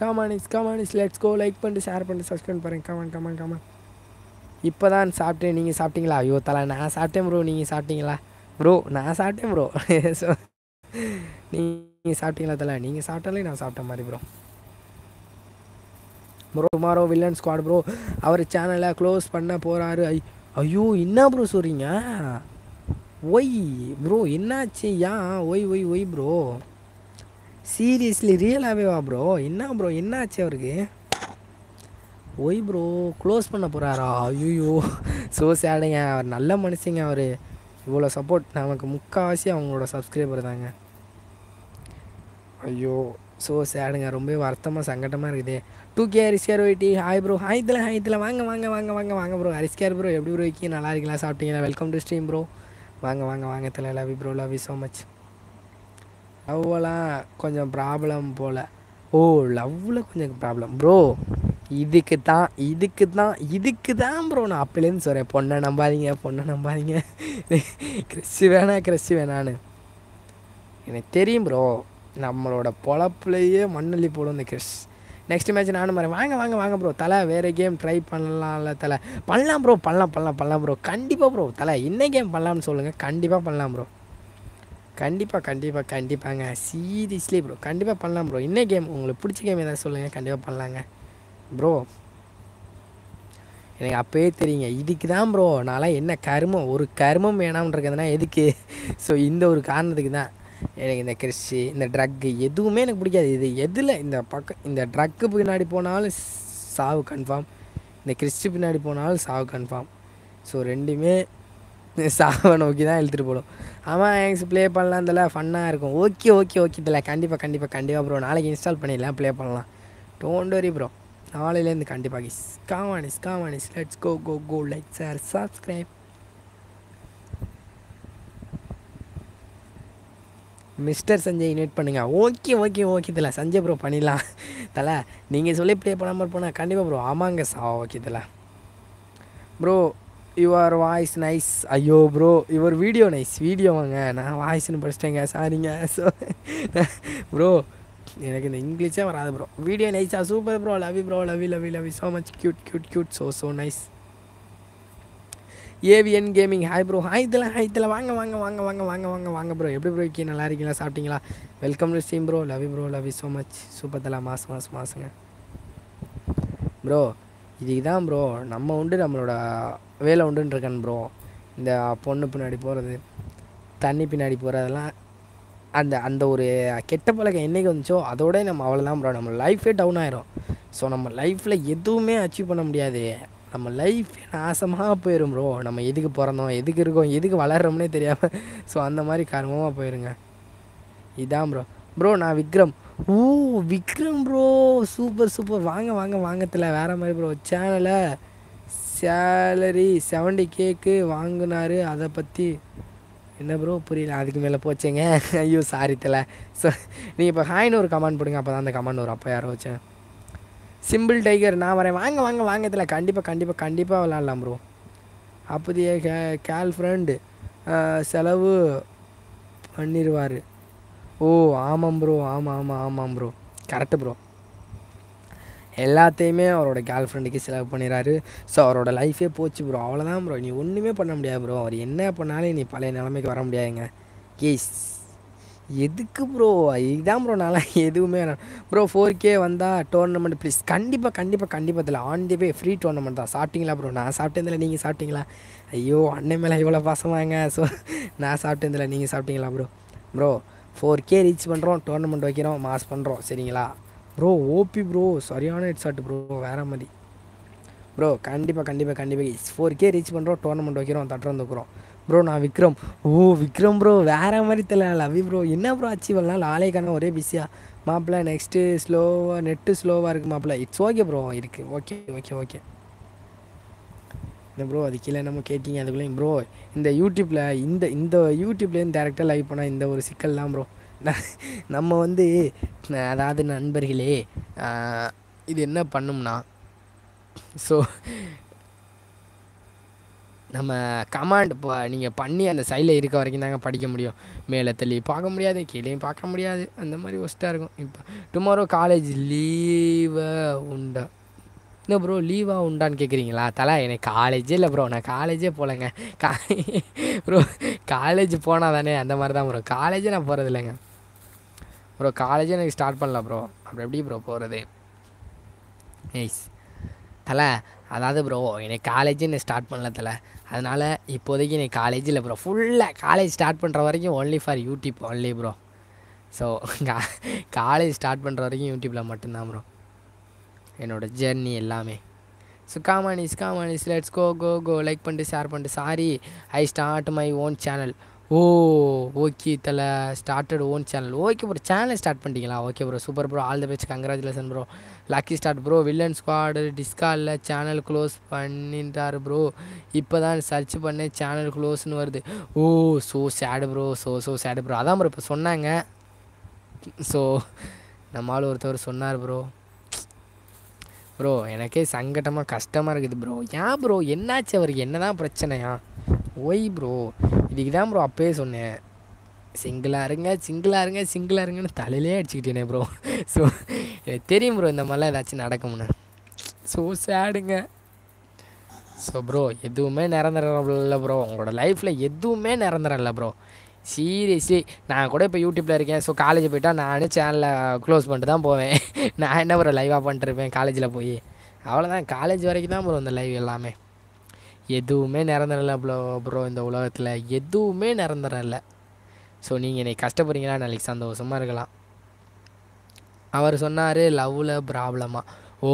come on is come on is let's go like பண்ணிட்டு ஷேர் பண்ணிட்டு சப்ஸ்கிரைப் பாருங்க. Come on come on come on இப்போ தான் சாப்பிட்டேன். நீங்கள் சாப்பிட்டீங்களா? ஐயோ தலை நான் சாப்பிட்டேன் ப்ரோ நீங்கள் சாப்பிட்டீங்களா? ப்ரோ நான் சாப்பிட்டேன் ப்ரோ ஸோ நீங்கள் சாப்பிட்டீங்களா தலை? நீங்கள் சாப்பிட்டாலே நான் சாப்பிட்ட மாதிரி bro bro tomorrow villain squad bro அவர் சேனலை க்ளோஸ் பண்ண போகிறாரு ஐ ஐயோ என்ன ப்ரோ சொல்கிறீங்க ஒய் ப்ரோ என்னாச்சு? ஏன்? Why why why bro seriously ரியலாகவே வா ப்ரோ என்ன ப்ரோ என்னாச்சு அவருக்கு? ஒய் ப்ரோ க்ளோஸ் பண்ண போகிறாரா ஐயோ ஸோ சேடுங்க அவர் நல்ல மனுஷங்க அவர். இவ்வளோ சப்போர்ட் நமக்கு முக்கால்வாசி அவங்களோட சப்ஸ்கிரைபர் தாங்க. ஐயோ. ஸோ சேடுங்க ரொம்ப வருத்தமாக சங்கடமாக இருக்குது. டூ கே ஹரிஸ்கேர் ஒய்டி ஹாய் ப்ரோ ஹாய் இதில் ஹாய் இதில் வாங்க வாங்க வாங்க வாங்க வாங்க ப்ரோ ஹரிஸ்கேர் ப்ரோ எப்படி ப்ரோ இருக்கீங்க? நல்லா இருக்கீங்களா? சாப்பிட்டீங்களா? வெல்கம் டு ஸ்ட்ரீம் ப்ரோ வாங்க வாங்க வாங்க தலை love bro love you so much லவ்வெல்லாம் கொஞ்சம் ப்ராப்ளம் போல். ஓ லவ்வில் கொஞ்சம் ப்ராப்ளம் ப்ரோ இதுக்கு தான் இதுக்கு தான் இதுக்கு தான் ப்ரோ நான் அப்போலேருந்து சொல்கிறேன் பொண்ணை நம்பாதீங்க பொண்ணை நம்பாதீங்க. கிறிஸ்து வேணா கிறிஸ்து வேணான்னு எனக்கு தெரியும் ப்ரோ நம்மளோட பொழப்புலையே மண்ணள்ளி போடும் இந்த கிறிஸ் நெக்ஸ்ட் மேட்ச் நானும் வரேன். வாங்க வாங்க வாங்க ப்ரோ தலை வேறு கேம் ட்ரை பண்ணலாம்ல தலை. பண்ணலாம் ப்ரோ பண்ணலாம் பண்ணலாம் பண்ணலாம் ப்ரோ கண்டிப்பாக ப்ரோ தலை என்ன கேம் பண்ணலாம்னு சொல்லுங்கள் கண்டிப்பாக பண்ணலாம் ப்ரோ கண்டிப்பாக கண்டிப்பாக கண்டிப்பாங்க. சீரியஸ்லி ப்ரோ கண்டிப்பாக பண்ணலாம் ப்ரோ என்ன கேம் உங்களுக்கு பிடிச்ச கேம் எதாவது சொல்லுங்கள் கண்டிப்பாக பண்ணலாங்க. ப்ரோ எனக்கு அப்போயே தெரியுங்க. இதுக்கு தான் ப்ரோ நான்லாம் என்ன கருமம்? ஒரு கருமம் வேணாம்ன்றதுனா எதுக்கு? ஸோ இந்த ஒரு காரணத்துக்கு தான் எனக்கு இந்த கிறிஸ்டி இந்த ட்ரக்கு எதுவுமே எனக்கு பிடிக்காது. இது எதில்? இந்த பக்கம் இந்த ட்ரக்கு பின்னாடி போனாலும் சாவு கன்ஃபார்ம் இந்த கிறிஸ்டி பின்னாடி போனாலும் சாவு கன்ஃபார்ம் ஸோ ரெண்டுமே சாவை நோக்கி தான் இழுத்துட்டு போகணும். ஆமாம் எங்ஸ் ப்ளே பண்ணலாம் இதில் ஃபன்னாக இருக்கும். ஓகே ஓகே ஓகே இதில் கண்டிப்பாக கண்டிப்பாக கண்டிப்பாக ப்ரோ நாளைக்கு இன்ஸ்டால் பண்ணிடலாம் ப்ளே பண்ணலாம். டோன்ட் வரி ப்ரோ நாளையிலேருந்து கண்டிப்பாக kiss come on is come on is let's go go go like share subscribe mister Sanjay invite பண்ணுங்கள் ஓகே ஓகே ஓகே தல. சஞ்சய் ப்ரோ பண்ணிடலாம். தல நீங்கள் சொல்லி ப்ளே பண்ணாமல் போனால் கண்டிப்பாக ப்ரோ ஆமாங்க சா ஓகே தல. ப்ரோ யுவர் வாய்ஸ் நைஸ் ஐயோ bro your video nice video வாங்க. நான் வாய்ஸ்னு படிச்சிட்டேங்க. சாரிங்க ஸோ ப்ரோ எனக்கு இந்த இங்கிலீஷே வராது ப்ரோ வீடியோ நைஸா super bro love bro love love love so much cute cute cute so so nice AVN gaming hi bro hi இதில் ஹாய் இதில் வாங்க வாங்க வாங்க வாங்க வாங்க வாங்க வாங்க ப்ரோ எப்படி ப்ரோ இருக்கீங்க? நல்லா இருக்கீங்களா? சாப்பிட்டீங்களா? Welcome to stream bro love bro love so much super தலா மாசம் மாதம் மாசுங்க. ப்ரோ இதுக்கு தான் ப்ரோ நம்ம உண்டு நம்மளோட வேலை உண்டுன்ட்ருக்கேன் ப்ரோ இந்த பொண்ணு பின்னாடி போகிறது தண்ணி பின்னாடி போகிறதெல்லாம் அந்த அந்த ஒரு கெட்ட பழக்கம் என்றைக்கு வந்துச்சோ அதோட நம்ம அவ்வளோதான் ப்ரோ நம்ம லைஃபே டவுன் ஆயிரும். ஸோ நம்ம லைஃப்பில் எதுவுமே அச்சீவ் பண்ண முடியாது. நம்ம லைஃப் நாசமாக போயிடும் ப்ரோ நம்ம எதுக்கு பிறந்தோம் எதுக்கு இருக்கோம் எதுக்கு வளர்றோம்னே தெரியாமல் ஸோ அந்த மாதிரி காரணமாக போயிருங்க. இதான் ப்ரோ ப்ரோ நான் விக்ரம். ஓ விக்ரம் ப்ரோ சூப்பர் சூப்பர் வாங்க வாங்க வாங்கத்தில். வேறு மாதிரி ப்ரோ சேனலை சேலரி செவன்டி கேக்கு வாங்கினாரு. அதை பற்றி என்ன ப்ரோ புரியல. அதுக்கு மேலே போச்சேங்க. ஐயோ சாரி தலை. ஸோ நீங்கள் இப்போ ஹாய்னு ஒரு கமெண்ட் போடுங்க. அப்போ தான் அந்த கமெண்ட் வரும். அப்போ யாரோ வச்சேன். சிம்பிள் டைகர் நான் வரேன். வாங்க வாங்க வாங்க இதில். கண்டிப்பாக கண்டிப்பாக கண்டிப்பாக விளாட்லாம் ப்ரோ அப்போதைய கே கேர்ள் ஃப்ரெண்டு செலவு பண்ணிடுவார் ஓ ஆமாம் ப்ரோ ஆமாம் ஆமாம் ஆமாம் ப்ரோ கரெக்டு ப்ரோ எல்லாத்தையுமே அவரோட கேர்ள் ஃப்ரெண்டுக்கு செலவு பண்ணிடுறாரு ஸோ அவரோட லைஃபே போச்சு ப்ரோ அவ்வளோதான் ப்ரோ நீ ஒன்றுமே பண்ண முடியாது ப்ரோ அவர் என்ன பண்ணாலும் நீ பழைய நிலைமைக்கு வர முடியாதுங்க. கேஸ் எதுக்கு ப்ரோ இதுதான் ப்ரோ நல்லா எதுவுமே ப்ரோ ஃபோர் கே வந்தால் டோர்னமெண்ட் ப்ளீஸ் கண்டிப்பாக கண்டிப்பாக கண்டிப்பாக இதில் on the way free tournament தான். சாப்பிட்டீங்களா ப்ரோ நான் சாப்பிட்டதில்ல நீங்கள் சாப்பிட்டீங்களா? ஐயோ அண்ணன் மேலே இவ்வளோ பாசமாங்க. ஸோ நான் சாப்பிட்டதில்ல நீங்கள் சாப்பிட்டீங்களா bro bro four K reach பண்ணுறோம் டோர்னமெண்ட் வைக்கிறோம். மாஸ் பண்ணுறோம் சரிங்களா? ப்ரோ ஓபி ப்ரோ சரியான ஹெட் ஷாட் ப்ரோ வேறு மாதிரி. ப்ரோ கண்டிப்பாக கண்டிப்பாக கண்டிப்பாக ஃபோர் கே ரீச் பண்ணுறோம் டோர்னமெண்ட் வைக்கிறோம். தட்டுறோம் தூக்குறோம். ப்ரோ நான் விக்ரம். ஓ விக்ரம் ப்ரோ வேறு மாதிரி தெரியல. லவி ப்ரோ என்ன ப்ரோ அச்சீவ் பண்ணலாம் நாளைக்கான ஒரே பிஸியாக மாப்பிள்ள நெக்ஸ்ட்டு ஸ்லோவாக நெட்டு ஸ்லோவாக இருக்குது மாப்பிள்ள இட்ஸ் ஓகே ப்ரோ இருக்குது ஓகே ஓகே ஓகே இந்த ப்ரோ அது கீழே நம்ம கேட்டிங்க அதுக்குள்ளே ப்ரோ இந்த யூடியூப்பில் இந்த இந்த யூடியூப்லேருந்து டேரெக்டாக லைவ் பண்ணால் இந்த ஒரு சிக்கல் தான் ப்ரோ நம்ம வந்து அதாவது நண்பர்களே இது என்ன பண்ணும்னா ஸோ நம்ம கமாண்ட் இப்போ நீங்கள் பண்ணி அந்த சைடில் இருக்க வரைக்கும் தாங்க படிக்க முடியும். மேலே தள்ளி பார்க்க முடியாது கீழேயும் பார்க்க முடியாது. அந்த மாதிரி ஒஸ்ட்டாக இருக்கும். இப்போ டுமாரோ காலேஜ் லீவாக உண்டா? என்ன ப்ரோ லீவாக உண்டான்னு கேட்குறீங்களா தலா எனக்கு காலேஜே இல்லை ப்ரோ நான் காலேஜே போகலங்க கா ப்ரோ காலேஜ் போனால் தானே அந்த மாதிரி தான் ப்ரோ காலேஜே நான் போகிறது இல்லைங்க. ப்ரோ காலேஜே எனக்கு ஸ்டார்ட் பண்ணல ப்ரோ அப்புறம் எப்படி ப்ரோ போகிறது நைஸ் தலை அதாவது ப்ரோ எனக்கு காலேஜே நான் ஸ்டார்ட் பண்ணல தலை. அதனால் இப்போதைக்கு நீ காலேஜ் இல்லை ப்ரோ ஃபுல்லாக காலேஜ் ஸ்டார்ட் பண்ணுற வரைக்கும் only for YouTube only bro so college start பண்ணுற வரைக்கும் யூடியூப்பில் மட்டும்தான் ப்ரோ என்னோடய ஜேர்னி எல்லாமே. So காமானிஸ் காமானிஸ் let's go go go like பண்ணிட்டு ஷேர் பண்ணிட்டு. Sorry I start my own channel oh okay தலை started own channel okay bro channel start பண்ணிட்டீங்களா? Okay bro super bro all the best congratulation bro lucky start bro villain squad டிஸ்காலில் channel close பண்ணிட்டார் bro இப்போ தான் search பண்ணேன் channel க்ளோஸ்னு வருது. ஓ so sad bro so so sad bro அதான் bro இப்போ சொன்னாங்க. ஸோ நம்மளால் ஒருத்தவர் சொன்னார் ப்ரோ ப்ரோ எனக்கே சங்கடமாக கஷ்டமாக இருக்குது ப்ரோ ஏன் ப்ரோ என்னாச்சு அவருக்கு? என்ன தான் பிரச்சனையா? ஒய் ப்ரோ இதுக்கு தான் ப்ரோ அப்பயே சொன்னேன். சிங்கிளாக இருங்க சிங்கிளாக இருங்க சிங்கிளாக இருங்கன்னு தலையிலே அடிச்சுக்கிட்டேனே ப்ரோ ஸோ எனக்கு தெரியும் ப்ரோ இந்த மாதிரிலாம் ஏதாச்சும் நடக்கும்னு. ஸோ சேடுங்க ஸோ ப்ரோ எதுவுமே நிரந்தரம் இல்லை ப்ரோ உங்களோட லைஃப்பில் எதுவுமே நிரந்தரம் இல்லை ப்ரோ சீரியஸ்லி நான் கூட இப்போ யூடியூப்பில் இருக்கேன். ஸோ காலேஜ் போயிட்டா நானே சேனலை க்ளோஸ் பண்ணிட்டு தான் போவேன். நான் என்ன ப்ரோ லைவாக பண்ணிட்டுருப்பேன் காலேஜில் போய்? அவ்வளோதான் காலேஜ் வரைக்கும் தான் ப்ரோ இந்த லைவ் எல்லாமே. எதுவுமே நிரந்தரம் இல்லை ப்ரோ ப்ரோ இந்த உலகத்தில். எதுவுமே நிரந்தரம் இல்லை ஸோ நீங்கள் இன்னைக்கு கஷ்டப்படுறீங்களா? நாளைக்கு சந்தோஷமாக இருக்கலாம். அவர் சொன்னார் லவ்வில் ப்ராப்ளமாக ஓ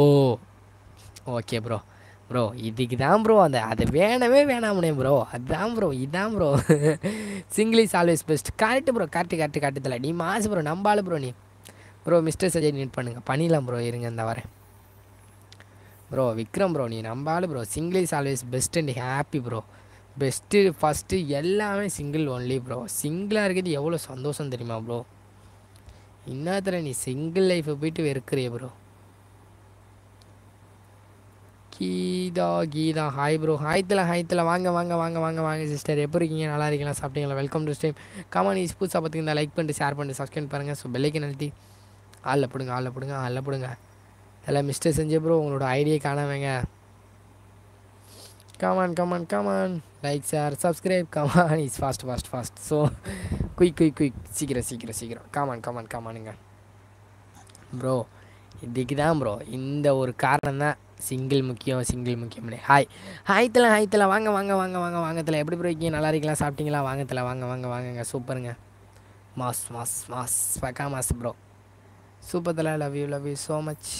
ஓகே ப்ரோ ப்ரோ இதுக்கு தான் ப்ரோ அந்த அது வேணவே வேணாமனே ப்ரோ அதுதான் ப்ரோ இதான் bro single always best correct bro correct correct correct தலை. நீ மாசு ப்ரோ நம்பாலு ப்ரோ நீ. ப்ரோ மிஸ்டர் சஜய் நீட் பண்ணுங்கள் பண்ணிடலாம் ப்ரோ இருங்க இந்த வரேன். ப்ரோ விக்ரம் ப்ரோ நீ நம்பாலு bro single is always best and happy bro best first எல்லாமே சிங்கிள் ஒன்லி ப்ரோ சிங்கிளாக இருக்கிறது எவ்வளோ சந்தோஷம் தெரியுமா ப்ரோ இன்னத்தில் நீ சிங்கிள் லைஃப்பை போயிட்டு வெறுக்கிறிய bro Geetha Geetha hi bro ஹாய்த்தில் ஹாய்த்தில் வாங்க வாங்க வாங்க வாங்க வாங்க சிஸ்டர் எப்படி இருக்கீங்க நல்லா இருக்கீங்களா சாப்பிட்டீங்களா welcome to stream come on is புதுசாக பார்த்துக்கிங்க லைக் பண்ணிட்டு ஷேர் பண்ணிட்டு சப்ஸ்கிரைப் பாருங்கள் ஸோ பெல்லைக்கு நிறுத்தி ஆளில் போடுங்க ஆளில் போடுங்க ஆளில் போடுங்க எல்லாம் மிஸ்டேக் செஞ்சு ப்ரோ உங்களோட ஐடியை காணாமங்க come on come on come on like share subscribe come on is fast fast fast so quick quick quick சீக்கிரம் சீக்கிரம் சீக்கிரம் கமான் கமான் கமானுங்க ப்ரோ இதுக்கு தான் ப்ரோ இந்த ஒரு காரணம் தான் சிங்கிள் முக்கியம் சிங்கிள் முக்கியம்னு. ஹாய் ஹாய்த்தில் ஹாய்த்தில் வாங்க வாங்க வாங்க வாங்க வாங்கத்தில் எப்படி ப்ரோ இருக்கீங்க? நல்லா இருக்கலாம் சாப்பிட்டீங்களா? வாங்கத்தில் வாங்க வாங்க வாங்கங்க. சூப்பருங்க. மாஸ் மாஸ் மாஸ் பக்கா மாஸ் ப்ரோ சூப்பர் தலா. Love you love you so much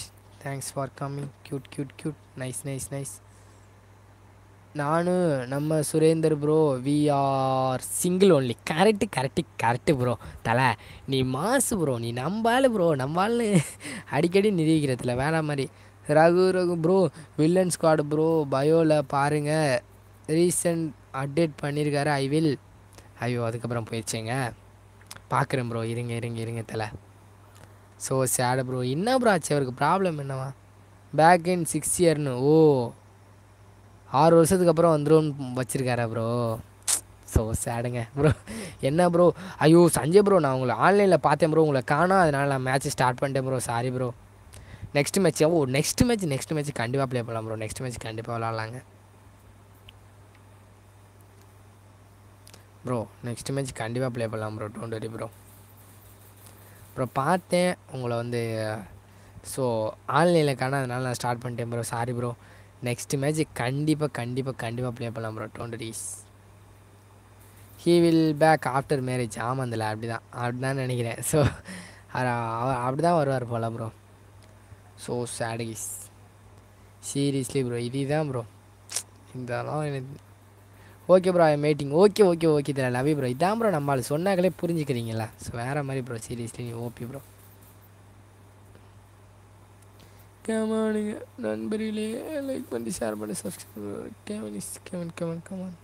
thanks for coming cute cute cute nice nice nice நானும் நம்ம Surender bro we are single only correct correct correct bro தலை நீ mass bro நீ நம்பாள் bro நம்பாள்னு அடிக்கடி நிரூபிக்கிறதுல வேற மாதிரி. Raghu Raghu bro villain squad bro பயோவில் பாருங்கள் ரீசன்ட் அப்டேட் பண்ணியிருக்காரு ஐ வில் ஐயோ அதுக்கப்புறம் போயிடுச்சேங்க. பார்க்குறேன் ப்ரோ இருங்க இருங்க இருங்க தலை. ஸோ சேடு ப்ரோ என்ன ப்ரோ ஆச்சு? அவருக்கு ப்ராப்ளம் என்னவா? பேக் இன் சிக்ஸ் இயர்னு ஓ. ஆறு வருஷத்துக்கு அப்புறம் வந்துடும் வச்சுருக்காரா ப்ரோ ஸோ சேடுங்க ப்ரோ என்ன ப்ரோ ஐயோ சஞ்சய் ப்ரோ நான் உங்களை ஆன்லைனில் பார்த்தேன் ப்ரோ உங்களை காணோம். அதனால் நான் மேட்ச் ஸ்டார்ட் பண்ணிட்டேன் bro sorry bro next match oh next match next match கண்டிப்பாக ப்ளே பண்ணலாம் ப்ரோ நெக்ஸ்ட் மேட்ச் கண்டிப்பாக விளாட்லாங்க ப்ரோ நெக்ஸ்ட் மேட்ச் கண்டிப்பாக ப்ளே பண்ணலாம் bro don't worry bro bro பார்த்தேன். உங்களை வந்து ஸோ ஆன்லைனில் காணாதனால நான் ஸ்டார்ட் பண்ணிட்டேன் bro sorry bro next match கண்டிப்பாக கண்டிப்பாக கண்டிப்பாக ப்ளே பண்ணலாம் bro don't raise he will back after marriage ஆமாந்தில்ல அப்படி தான் அப்படி தான் நினைக்கிறேன். ஸோ அவர் அப்படி தான் வருவார் போல் ப்ரோ ஸோ சேடகிஸ் சீரியஸ்லி ப்ரோ இதுதான் ப்ரோ இதெல்லாம் எனக்கு okay bro I meeting okay okay okay தெரியல லவ் ப்ரோ இதான் ப்ரோ நம்மளால் சொன்னாங்களே புரிஞ்சுக்கிறீங்களா? ஸோ வேறு மாதிரி ப்ரோ சீரியஸ்லி நீ ஓபி ப்ரோ கேமானுங்க நண்பர்களே. லைக் பண்ணி ஷேர் பண்ணி subscribe come on is come on come on come on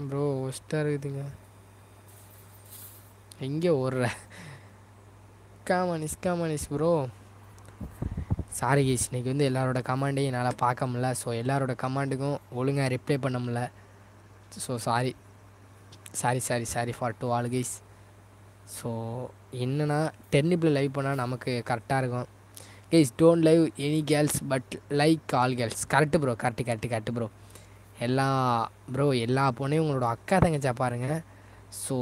bro ஒஸ்ட்டாக இருக்குதுங்க. எங்கே ஓடுற? காமனிஸ் காமனிஸ் ப்ரோ சாரி கேஸ் இன்றைக்கி வந்து எல்லாரோட கமாண்டையும் என்னால் பார்க்க முடில ஸோ எல்லாரோட கமாண்டுக்கும் ஒழுங்காக ரிப்ளை பண்ண முடில so sorry sorry sorry sorry for to all guys so என்னென்னா டென்னிப்பில் லைவ் பண்ணால் நமக்கு கரெக்டாக இருக்கும். Guys don't live any girls but like all girls correct bro correct correct correct bro எல்லா ப்ரோ எல்லா பொண்ணையும் உங்களோட அக்கா தங்கச்சா பாருங்கள் ஸோ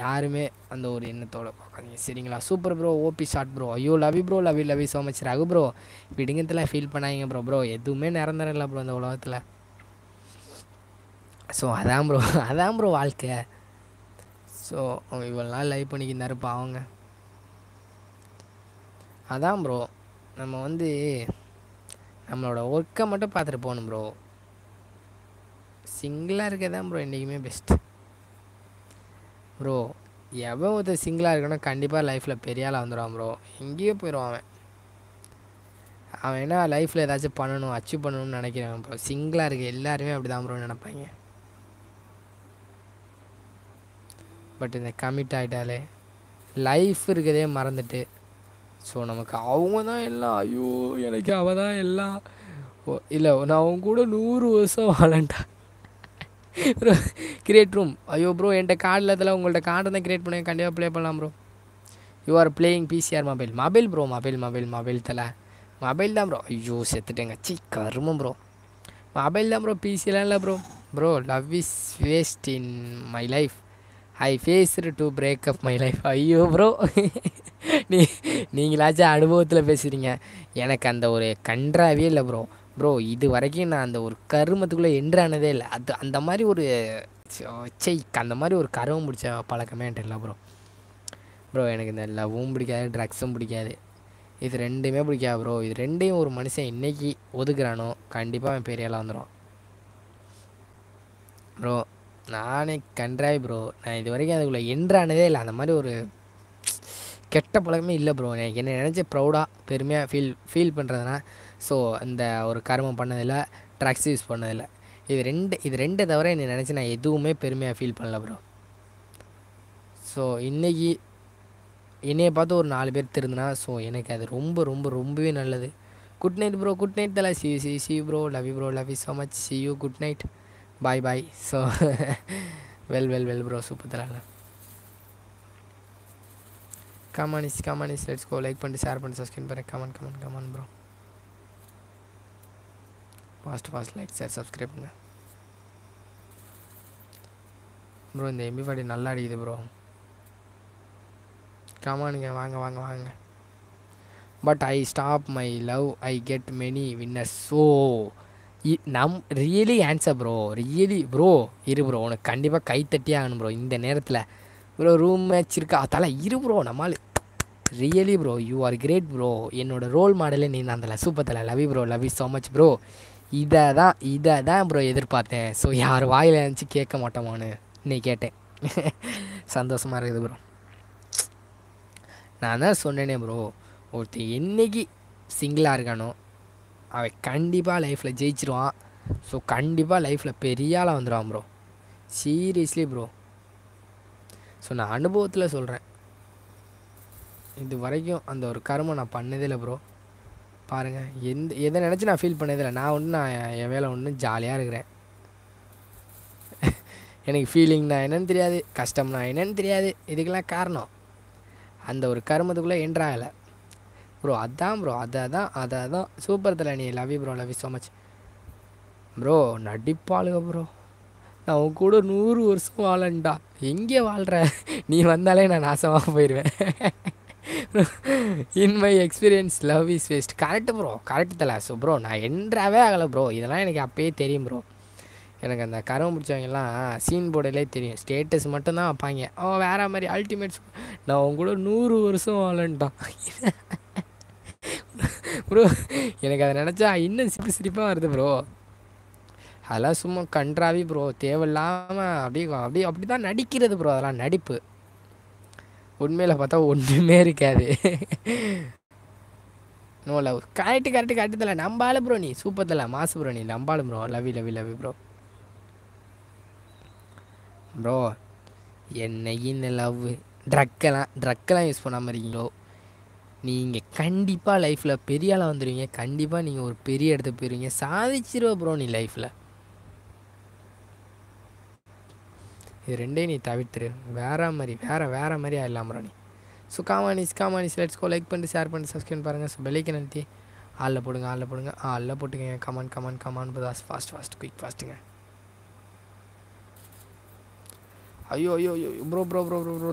யாருமே அந்த ஒரு எண்ணத்தோடு பார்க்காதீங்க. சரிங்களா? Super bro OP short bro ஐயோ லவி ப்ரோ லவி லவி ஸோ மச் ரகு ப்ரோ விடுங்கத்தில் ஃபீல் பண்ணாதீங்க ப்ரோ ப்ரோ எதுவுமே நிரந்தரம் இல்லை ப்ரோ இந்த உலகத்தில். ஸோ அதான் ப்ரோ அதான் ப்ரோ வாழ்க்கை. ஸோ அவங்க இவ்வளோ நாள் லைவ் பண்ணிக்கிருந்தாரு பாவங்க. அதான் ப்ரோ நம்ம வந்து நம்மளோட ஒர்க்கை மட்டும் பார்த்துட்டு போகணும் ப்ரோ சிங்கிளாக இருக்க தான் ப்ரோ என்றைக்குமே பெஸ்ட்டு ப்ரோ எவன் ஒருத்தர் சிங்கிளாக இருக்கணும் கண்டிப்பாக லைஃப்பில் பெரிய ஆளாக வந்துடுவான் ப்ரோ எங்கேயோ போயிடுவான் அவன். அவன் என்ன லைஃப்பில் ஏதாச்சும் பண்ணணும் அச்சீவ் பண்ணணும்னு நினைக்கிறான் ப்ரோ சிங்கிளாக இருக்க எல்லாருமே அப்படி தான் ப்ரோ நினைப்பாங்க. பட் இந்த கமிட் ஆகிட்டாலே லைஃப் இருக்கிறதே மறந்துட்டு ஸோ நமக்கு அவங்க தான் எல்லாம். ஐயோ எனக்கு அவள் தான் எல்லாம். ஓ இல்லை நான் அவங்க கூட நூறு வருஷம் வாழண்டா ப்ரோ கிரியேட் ரூம் ஐயோ ப்ரோ என்கிட்ட கார்டில் இதில் உங்கள்ட்ட கார்டு தான் கிரியேட் பண்ணுங்க. கண்டிப்பாக ப்ளே பண்ணலாம் bro you are playing PC or mobile mobile bro mobile mobile mobile தலை. மொபைல் தான் ப்ரோ ஐயோ செத்துட்டேங்க. சி கருமம் ப்ரோ மொபைல் தான் ப்ரோ பிசிலாம் இல்லை bro bro love is waste in my life I faced to break up my life ஐயோ ப்ரோ நீ நீங்களாச்சும் அனுபவத்தில் பேசுகிறீங்க எனக்கு அந்த ஒரு கன்றாவே இல்லை ப்ரோ ப்ரோ இது வரைக்கும் நான் அந்த ஒரு கருமத்துக்குள்ளே என்ட்ரானதே இல்லை. அது அந்த மாதிரி ஒரு சை அந்த மாதிரி ஒரு கருவம் பிடிச்ச பழக்கமே என்கிட்ட இல்லை ப்ரோ ப்ரோ எனக்கு இந்த லவ்வும் பிடிக்காது ட்ரக்ஸும் பிடிக்காது. இது ரெண்டுமே பிடிக்காது ப்ரோ இது ரெண்டையும் ஒரு மனுஷன் இன்னைக்கு ஒதுக்குறானோ கண்டிப்பாக அவன் பெரிய ஆளாக வந்துடும் ப்ரோ நானே கன்றாய் ப்ரோ நான் இது வரைக்கும் அதுக்குள்ளே என்றானதே இல்லை. அந்த மாதிரி ஒரு கெட்ட பழக்கமே இல்லை ப்ரோ எனக்கு என்ன நினச்சி ப்ரௌடாக பெருமையாக ஃபீல் ஃபீல் பண்ணுறதுனா ஸோ இந்த ஒரு கர்மம் பண்ணதில்லை ட்ரக்ஸ் யூஸ் பண்ணதில்லை. இது ரெண்டு இது ரெண்டை தவிர என்னை நினச்சி நான் எதுவுமே பெருமையாக ஃபீல் பண்ணல ப்ரோ ஸோ இன்றைக்கி என்னையை பார்த்து ஒரு நாலு பேர் திருந்தினா ஸோ எனக்கு அது ரொம்ப ரொம்ப ரொம்பவே நல்லது. Good night bro good night தலை. C C C bro love you bro love you so much see you good night bye bye so well well well bro super தலாண்ணா கமானிஸ் கமானிஸ் let's go like பண்ணிட்டு share பண்ணி subscribe பண்ணி come on come on come on bro fast fast like sir subscribe பண்ணு. Bro இந்த MP பாடி நல்லா அடிக்குது bro கமானுங்க வாங்க வாங்க வாங்க. But I stop my love I get many winners so நம் really answer bro really bro இரு ப்ரோ உனக்கு கண்டிப்பாக கைத்தட்டியே ஆகணும் ப்ரோ இந்த நேரத்தில். ப்ரோ ரூம் மேட்ச் இருக்கா? தலை இரு ப்ரோ நம்மால். Really bro you are great bro என்னோட ரோல் மாடலே நீ நான் அந்த சூப்பர் தலை love bro love you so much bro இதை தான் இதை தான் ப்ரோ எதிர்பார்த்தேன். ஸோ யார் வாயில் நினச்சி கேட்க மாட்டோமான்னு நீ கேட்டேன். சந்தோஷமாக இருக்குது ப்ரோ நான் தான் சொன்னேனே ப்ரோ ஒருத்தர் என்னைக்கு சிங்கிளாக இருக்கானோ அவன் கண்டிப்பாக லைஃப்பில் ஜெயிச்சிருவான். ஸோ கண்டிப்பாக லைஃப்பில் பெரிய ஆளாக வந்துடுவான் ப்ரோ சீரியஸ்லி ப்ரோ ஸோ நான் அனுபவத்தில் சொல்கிறேன் இது வரைக்கும் அந்த ஒரு கர்மம் நான் பண்ணதே இல்லை ப்ரோ பாருங்கள் எந்த எதை நினச்சி நான் ஃபீல் பண்ணதில்லை. நான் ஒன்று நான் என் வேலை ஒன்று ஜாலியாக இருக்கிறேன். எனக்கு ஃபீலிங்னா என்னன்னு தெரியாது கஷ்டம்னா என்னன்னு தெரியாது. இதுக்கெல்லாம் காரணம் அந்த ஒரு கருமத்துக்குள்ளே என்ட்ராகலை ப்ரோ அதான் ப்ரோ அதை தான் அதை தான் சூப்பர் தலை நீ love you bro love you so much bro நடிப்பாளுங்க bro நான் உன் கூட நூறு வருஷம் வாழண்டா எங்கே வாழ்கிற நீ வந்தாலே நான் நாசமாக போயிடுவேன் in my experience love is waste correct bro correct தலை. ஸோ ப்ரோ நான் என்றாவே ஆகலை ப்ரோ இதெல்லாம் எனக்கு அப்பயே தெரியும் ப்ரோ எனக்கு அந்த கரம் பிடிச்சவங்கலாம் சீன் போர்டிலே தெரியும். ஸ்டேட்டஸ் மட்டும்தான் வைப்பாங்க. அவன் வேற மாதிரி அல்டிமேட்ஸ் நான் அவங்க கூட நூறு வருஷம் வாழன்ட்டான். ப்ரோ எனக்கு அதை நினச்சா இன்னும் சிரிப்பு சிரிப்பாக வருது ப்ரோ அதெல்லாம் சும்மா கன்றாவி ப்ரோ தேவையில்லாமல் அப்படியே அப்படியே அப்படி தான் நடிக்கிறது ப்ரோ அதெல்லாம் நடிப்பு. உண்மையில் பார்த்தா ஒன்றுமே இருக்காது. No love correct correct correct தலை நம்பாலும் ப்ரோ நீ. சூப்பர் தலை மாசு ப்ரோ நீ. நம்பாலும் ப்ரோ லவி லவி லவி ப்ரோ ப்ரோ என்னையின் லவ் ட்ரக்கெல்லாம் ட்ரக்கெல்லாம் யூஸ் பண்ணாமல் இருக்கீங்களோ? நீங்கள் கண்டிப்பாக லைஃப்பில் பெரிய ஆளாக வந்துடுவீங்க கண்டிப்பாக நீங்கள் ஒரு பெரிய இடத்துக்கு போயிடுவீங்க சாதிச்சிருவ ப்ரோ நீ லைஃப்பில் இது ரெண்டையும் நீ தவிர்த்துரு. வேற மாதிரி வேற வேற மாதிரி ஆயிடலாம்ரா நீ. ஸோ காமானிஸ் காமானிஸ் லெட்ஸ் கோ லைக் பண்ணிட்டு ஷேர் பண்ணிட்டு சப்ஸ்கிரைப் பாருங்கள் ஸோ பெல்லைக்கு நிறுத்தி ஆளில் போடுங்க ஆளில் போடுங்க. ஆளில் போட்டுக்கங்க. Come on come on come on பதாஸ் fast fast quick ஃபாஸ்ட்டுங்க ஐயோ ஐயோ ஐயோ bro bro bro bro bro